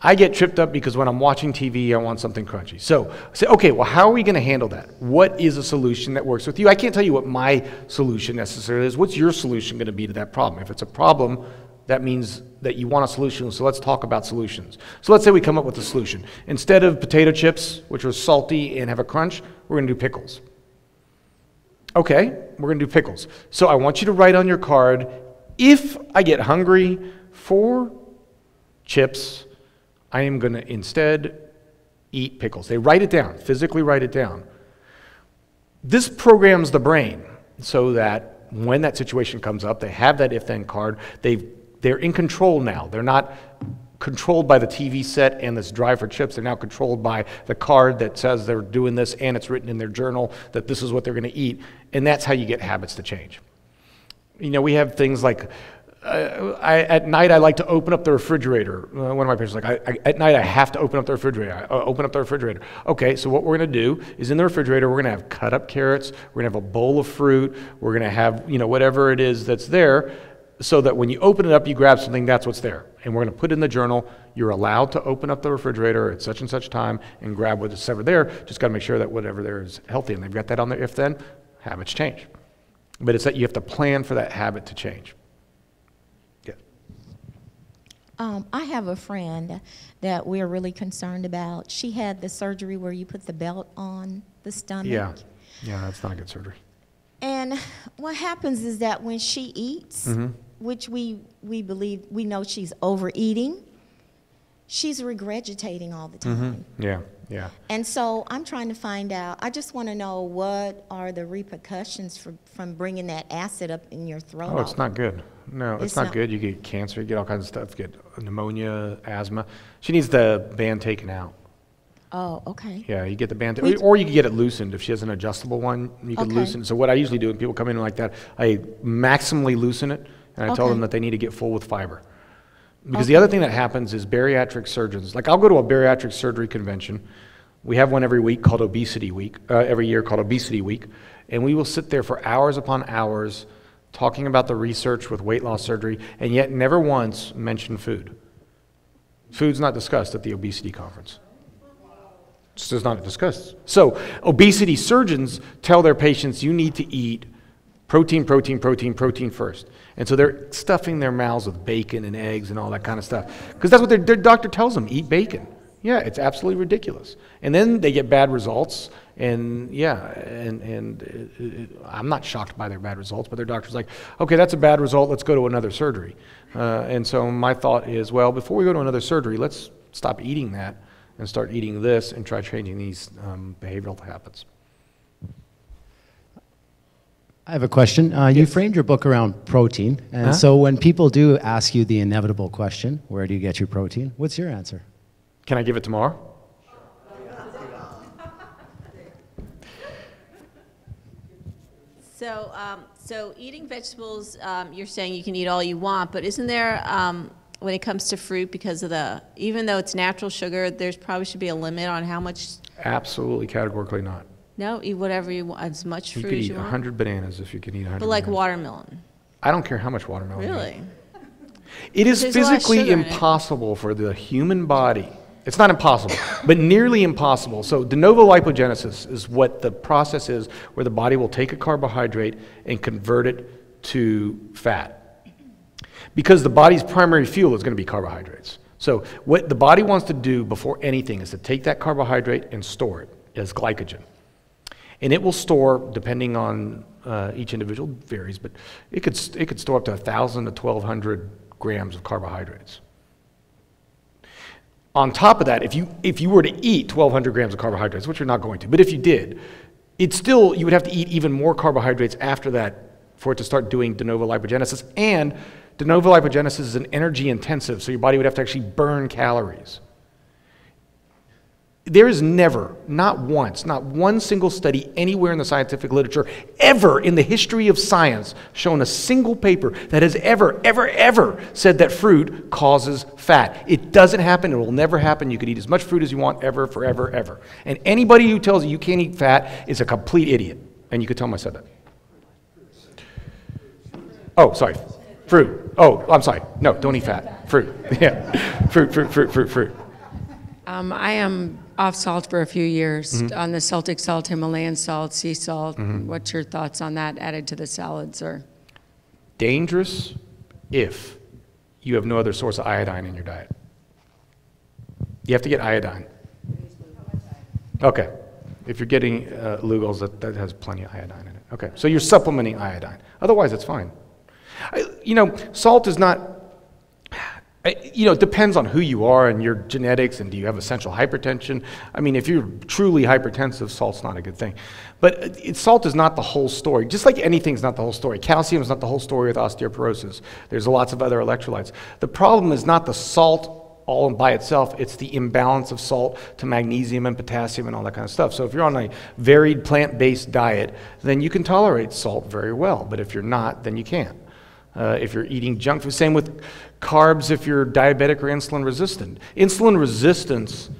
I get tripped up because when I'm watching TV, I want something crunchy. So I say, okay, well, how are we going to handle that? What is a solution that works with you? I can't tell you what my solution necessarily is. What's your solution going to be to that problem? If it's a problem, that means that you want a solution. So let's talk about solutions. So let's say we come up with a solution. Instead of potato chips, which are salty and have a crunch, we're going to do pickles. Okay, we're going to do pickles. So I want you to write on your card if I get hungry for chips, I am going to instead eat pickles. They write it down, physically write it down. This programs the brain so that when that situation comes up, they have that if then card. They've they're in control now. They're not controlled by the TV set and this drive for chips. They're now controlled by the card that says they're doing this and it's written in their journal that this is what they're going to eat. And that's how you get habits to change. You know, we have things like I, at night I like to open up the refrigerator. Uh, one of my patients is like, I, I, at night I have to open up the refrigerator. I uh, open up the refrigerator. Okay, so what we're going to do is in the refrigerator we're going to have cut up carrots. We're going to have a bowl of fruit. We're going to have you know whatever it is that's there so that when you open it up, you grab something, that's what's there. And we're going to put in the journal, you're allowed to open up the refrigerator at such and such time and grab what's ever there. Just got to make sure that whatever there is healthy. And they've got that on there. If then, habits change. But it's that you have to plan for that habit to change. Yeah. Um, I have a friend that we're really concerned about. She had the surgery where you put the belt on the stomach. Yeah. Yeah, that's not a good surgery. And what happens is that when she eats, Mm-hmm. which we, we believe, we know she's overeating, she's regurgitating all the time. Yeah, yeah. And so I'm trying to find out, I just want to know what are the repercussions for, from bringing that acid up in your throat? Oh, it's not good. No, it's, It's not, not- good. You get cancer, you get all kinds of stuff, you get pneumonia, asthma. She needs the band taken out. Oh, okay. Yeah, you get the band, We- or you can get it loosened. If she has an adjustable one, you can Okay. loosen. It. So what I usually do when people come in like that, I maximally loosen it, and I tell them that they need to get full with fiber. Because the other thing that happens is bariatric surgeons, like I'll go to a bariatric surgery convention. We have one every week called Obesity Week, uh, every year called Obesity Week, and we will sit there for hours upon hours talking about the research with weight loss surgery, and yet never once mentioned food. Food's not discussed at the obesity conference. It's just not discussed. So, obesity surgeons tell their patients you need to eat protein, protein, protein, protein first. And so they're stuffing their mouths with bacon and eggs and all that kind of stuff. Because that's what their, their doctor tells them eat bacon. Yeah, it's absolutely ridiculous. And then they get bad results. And yeah, and, and it, it, I'm not shocked by their bad results, but their doctor's like, okay, that's a bad result, let's go to another surgery. Uh, and so my thought is, well, before we go to another surgery, let's stop eating that and start eating this and try changing these um, behavioral habits. I have a question. Uh, You framed your book around protein. And Huh? so when people do ask you the inevitable question, where do you get your protein? What's your answer? Can I give it tomorrow? So, um, so eating vegetables, um, you're saying you can eat all you want, but isn't there, um, when it comes to fruit, because of the, even though it's natural sugar, there's probably should be a limit on how much, Absolutely, categorically not. no, eat whatever you want, as much You fruit could as eat you want? 100 bananas if you can eat 100 But like bananas. watermelon, I don't care how much watermelon you eat. really? It is There's a lot of physically sugar in it. impossible for the human body. It's not impossible, but nearly impossible. So, de novo lipogenesis is what the process is where the body will take a carbohydrate and convert it to fat. Because the body's primary fuel is going to be carbohydrates. So, what the body wants to do before anything is to take that carbohydrate and store it as glycogen. And it will store, depending on uh, each individual, varies, but it could, it could store up to 1,000 to 1,200 grams of carbohydrates. On top of that, if you, if you were to eat 1,200 grams of carbohydrates, which you're not going to, but if you did, it's still, you would have to eat even more carbohydrates after that for it to start doing de novo lipogenesis. And de novo lipogenesis is an energy intensive, so your body would have to actually burn calories. There is never, not once, not one single study anywhere in the scientific literature, ever in the history of science, shown a single paper that has ever, ever, ever said that fruit causes fat. It doesn't happen. It will never happen. You could eat as much fruit as you want, ever, forever, ever. And anybody who tells you you can't eat fat is a complete idiot. And you could tell them I said that. Oh, sorry. Fruit. Oh, I'm sorry. No, don't eat fat. Fruit. Yeah. Fruit, fruit, fruit, fruit, fruit. Um, I am off salt for a few years Mhm. on the Celtic salt, Himalayan salt, sea salt. Mhm. What's your thoughts on that added to the salads or? dangerous if you have no other source of iodine in your diet. You have to get iodine. Okay. If you're getting uh, Lugol's, that, that has plenty of iodine in it. Okay. So you're supplementing iodine. Otherwise, it's fine. I, you know, salt is not, you know, it depends on who you are and your genetics and do you have essential hypertension. I mean, if you're truly hypertensive, salt's not a good thing. But it, salt is not the whole story. Just like anything's not the whole story. Calcium is not the whole story with osteoporosis. There's lots of other electrolytes. The problem is not the salt all by itself, it's the imbalance of salt to magnesium and potassium and all that kind of stuff. So if you're on a varied plant-based diet, then you can tolerate salt very well. But if you're not, then you can't. Uh, if you're eating junk food, same with carbs if you're diabetic or insulin resistant. Insulin resistance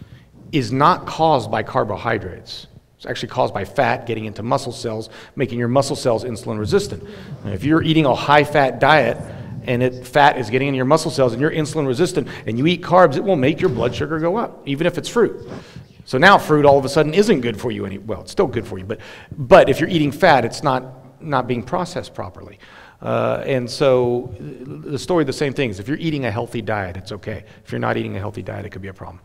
is not caused by carbohydrates. It's actually caused by fat getting into muscle cells, making your muscle cells insulin resistant. And if you're eating a high fat diet and it, fat is getting in your muscle cells and you're insulin resistant and you eat carbs, it will make your blood sugar go up, even if it's fruit. So now fruit all of a sudden isn't good for you any, well, it's still good for you, but, but if you're eating fat, it's not, not being processed properly. Uh, and so the story, the same thing is if you're eating a healthy diet, it's okay. If you're not eating a healthy diet, it could be a problem.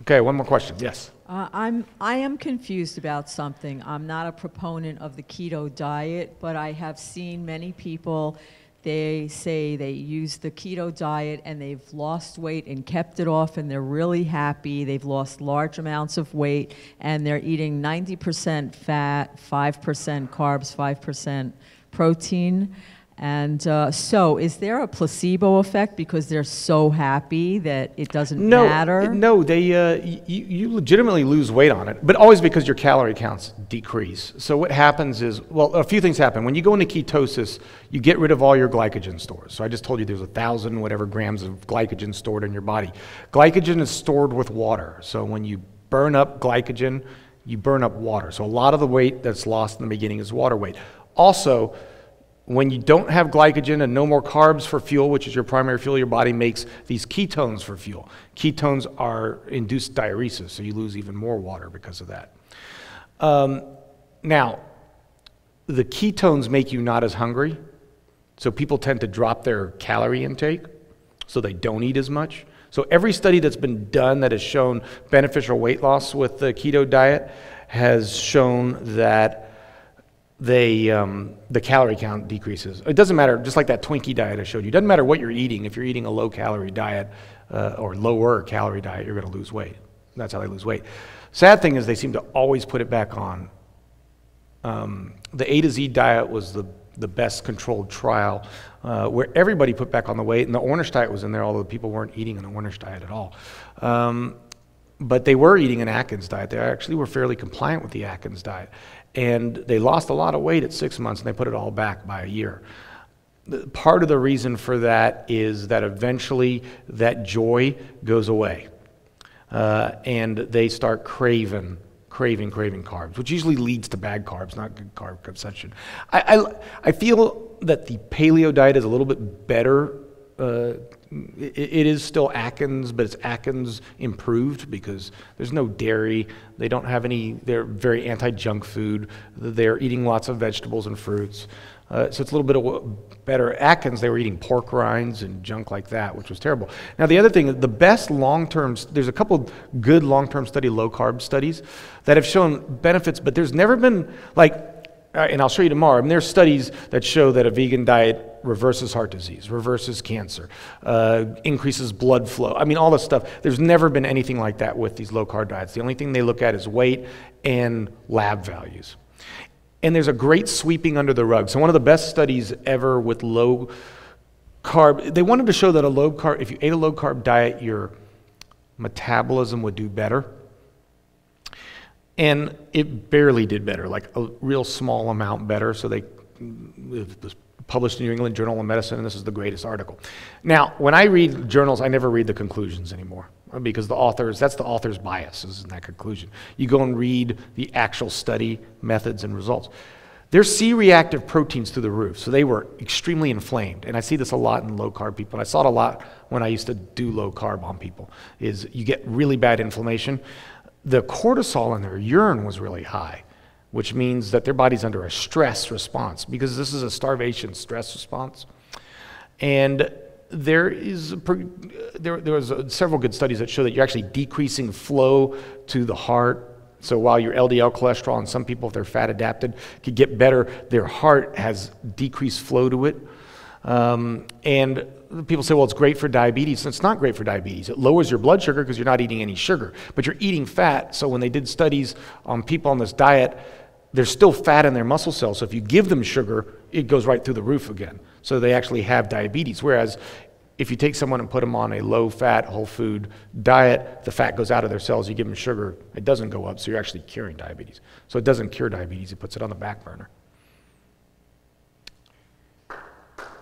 Okay, one more question. Yes. Uh, I'm, I am confused about something. I'm not a proponent of the keto diet, but I have seen many people, they say they use the keto diet and they've lost weight and kept it off and they're really happy. They've lost large amounts of weight and they're eating 90% fat, 5% carbs, 5% protein. And uh, so, is there a placebo effect because they're so happy that it doesn't no, matter? No, they uh, you, you legitimately lose weight on it, but always because your calorie counts decrease. So what happens is, well, a few things happen. When you go into ketosis, you get rid of all your glycogen stores. So I just told you there's a thousand whatever grams of glycogen stored in your body. Glycogen is stored with water. So when you burn up glycogen, you burn up water. So a lot of the weight that's lost in the beginning is water weight. Also, when you don't have glycogen and no more carbs for fuel, which is your primary fuel, your body makes these ketones for fuel. Ketones are induced diuresis, so you lose even more water because of that. Um, now, the ketones make you not as hungry, so people tend to drop their calorie intake, so they don't eat as much. So every study that's been done that has shown beneficial weight loss with the keto diet has shown that they, um, the calorie count decreases. It doesn't matter, just like that Twinkie diet I showed you. It doesn't matter what you're eating. If you're eating a low calorie diet uh, or lower calorie diet, you're going to lose weight. That's how they lose weight. Sad thing is, they seem to always put it back on. Um, the A to Z diet was the, the best controlled trial uh, where everybody put back on the weight, and the Ornish diet was in there, although people weren't eating an Ornish diet at all. Um, but they were eating an Atkins diet. They actually were fairly compliant with the Atkins diet. And they lost a lot of weight at six months and they put it all back by a year. Part of the reason for that is that eventually that joy goes away. Uh, and they start craving, craving, craving carbs, which usually leads to bad carbs, not good carb consumption. I, I, I feel that the paleo diet is a little bit better uh, it, it is still Atkins, but it's Atkins improved because there's no dairy. They don't have any, they're very anti junk food. They're eating lots of vegetables and fruits. Uh, so it's a little bit of better. Atkins, they were eating pork rinds and junk like that, which was terrible. Now, the other thing, the best long term, there's a couple good long term study, low carb studies that have shown benefits, but there's never been, like, and I'll show you tomorrow. I mean, there's studies that show that a vegan diet reverses heart disease, reverses cancer, uh, increases blood flow. I mean, all this stuff. There's never been anything like that with these low carb diets. The only thing they look at is weight and lab values. And there's a great sweeping under the rug. So, one of the best studies ever with low carb, they wanted to show that a low carb, if you ate a low carb diet, your metabolism would do better. And it barely did better, like a real small amount better. So they published in New England Journal of Medicine, and this is the greatest article. Now, when I read journals, I never read the conclusions anymore because the authors, that's the author's bias, is in that conclusion. You go and read the actual study methods and results. Their C reactive proteins through the roof, so they were extremely inflamed. And I see this a lot in low carb people. And I saw it a lot when I used to do low carb on people, is you get really bad inflammation the cortisol in their urine was really high, which means that their body's under a stress response because this is a starvation stress response. And there is there, there was several good studies that show that you're actually decreasing flow to the heart. So while your LDL cholesterol and some people, if they're fat adapted, could get better, their heart has decreased flow to it. Um, and people say, well, it's great for diabetes. It's not great for diabetes. It lowers your blood sugar because you're not eating any sugar, but you're eating fat. So when they did studies on people on this diet, there's still fat in their muscle cells. So if you give them sugar, it goes right through the roof again. So they actually have diabetes. Whereas if you take someone and put them on a low fat, whole food diet, the fat goes out of their cells. You give them sugar, it doesn't go up. So you're actually curing diabetes. So it doesn't cure diabetes, it puts it on the back burner.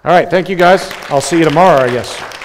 All right, thank you guys. I'll see you tomorrow, I guess.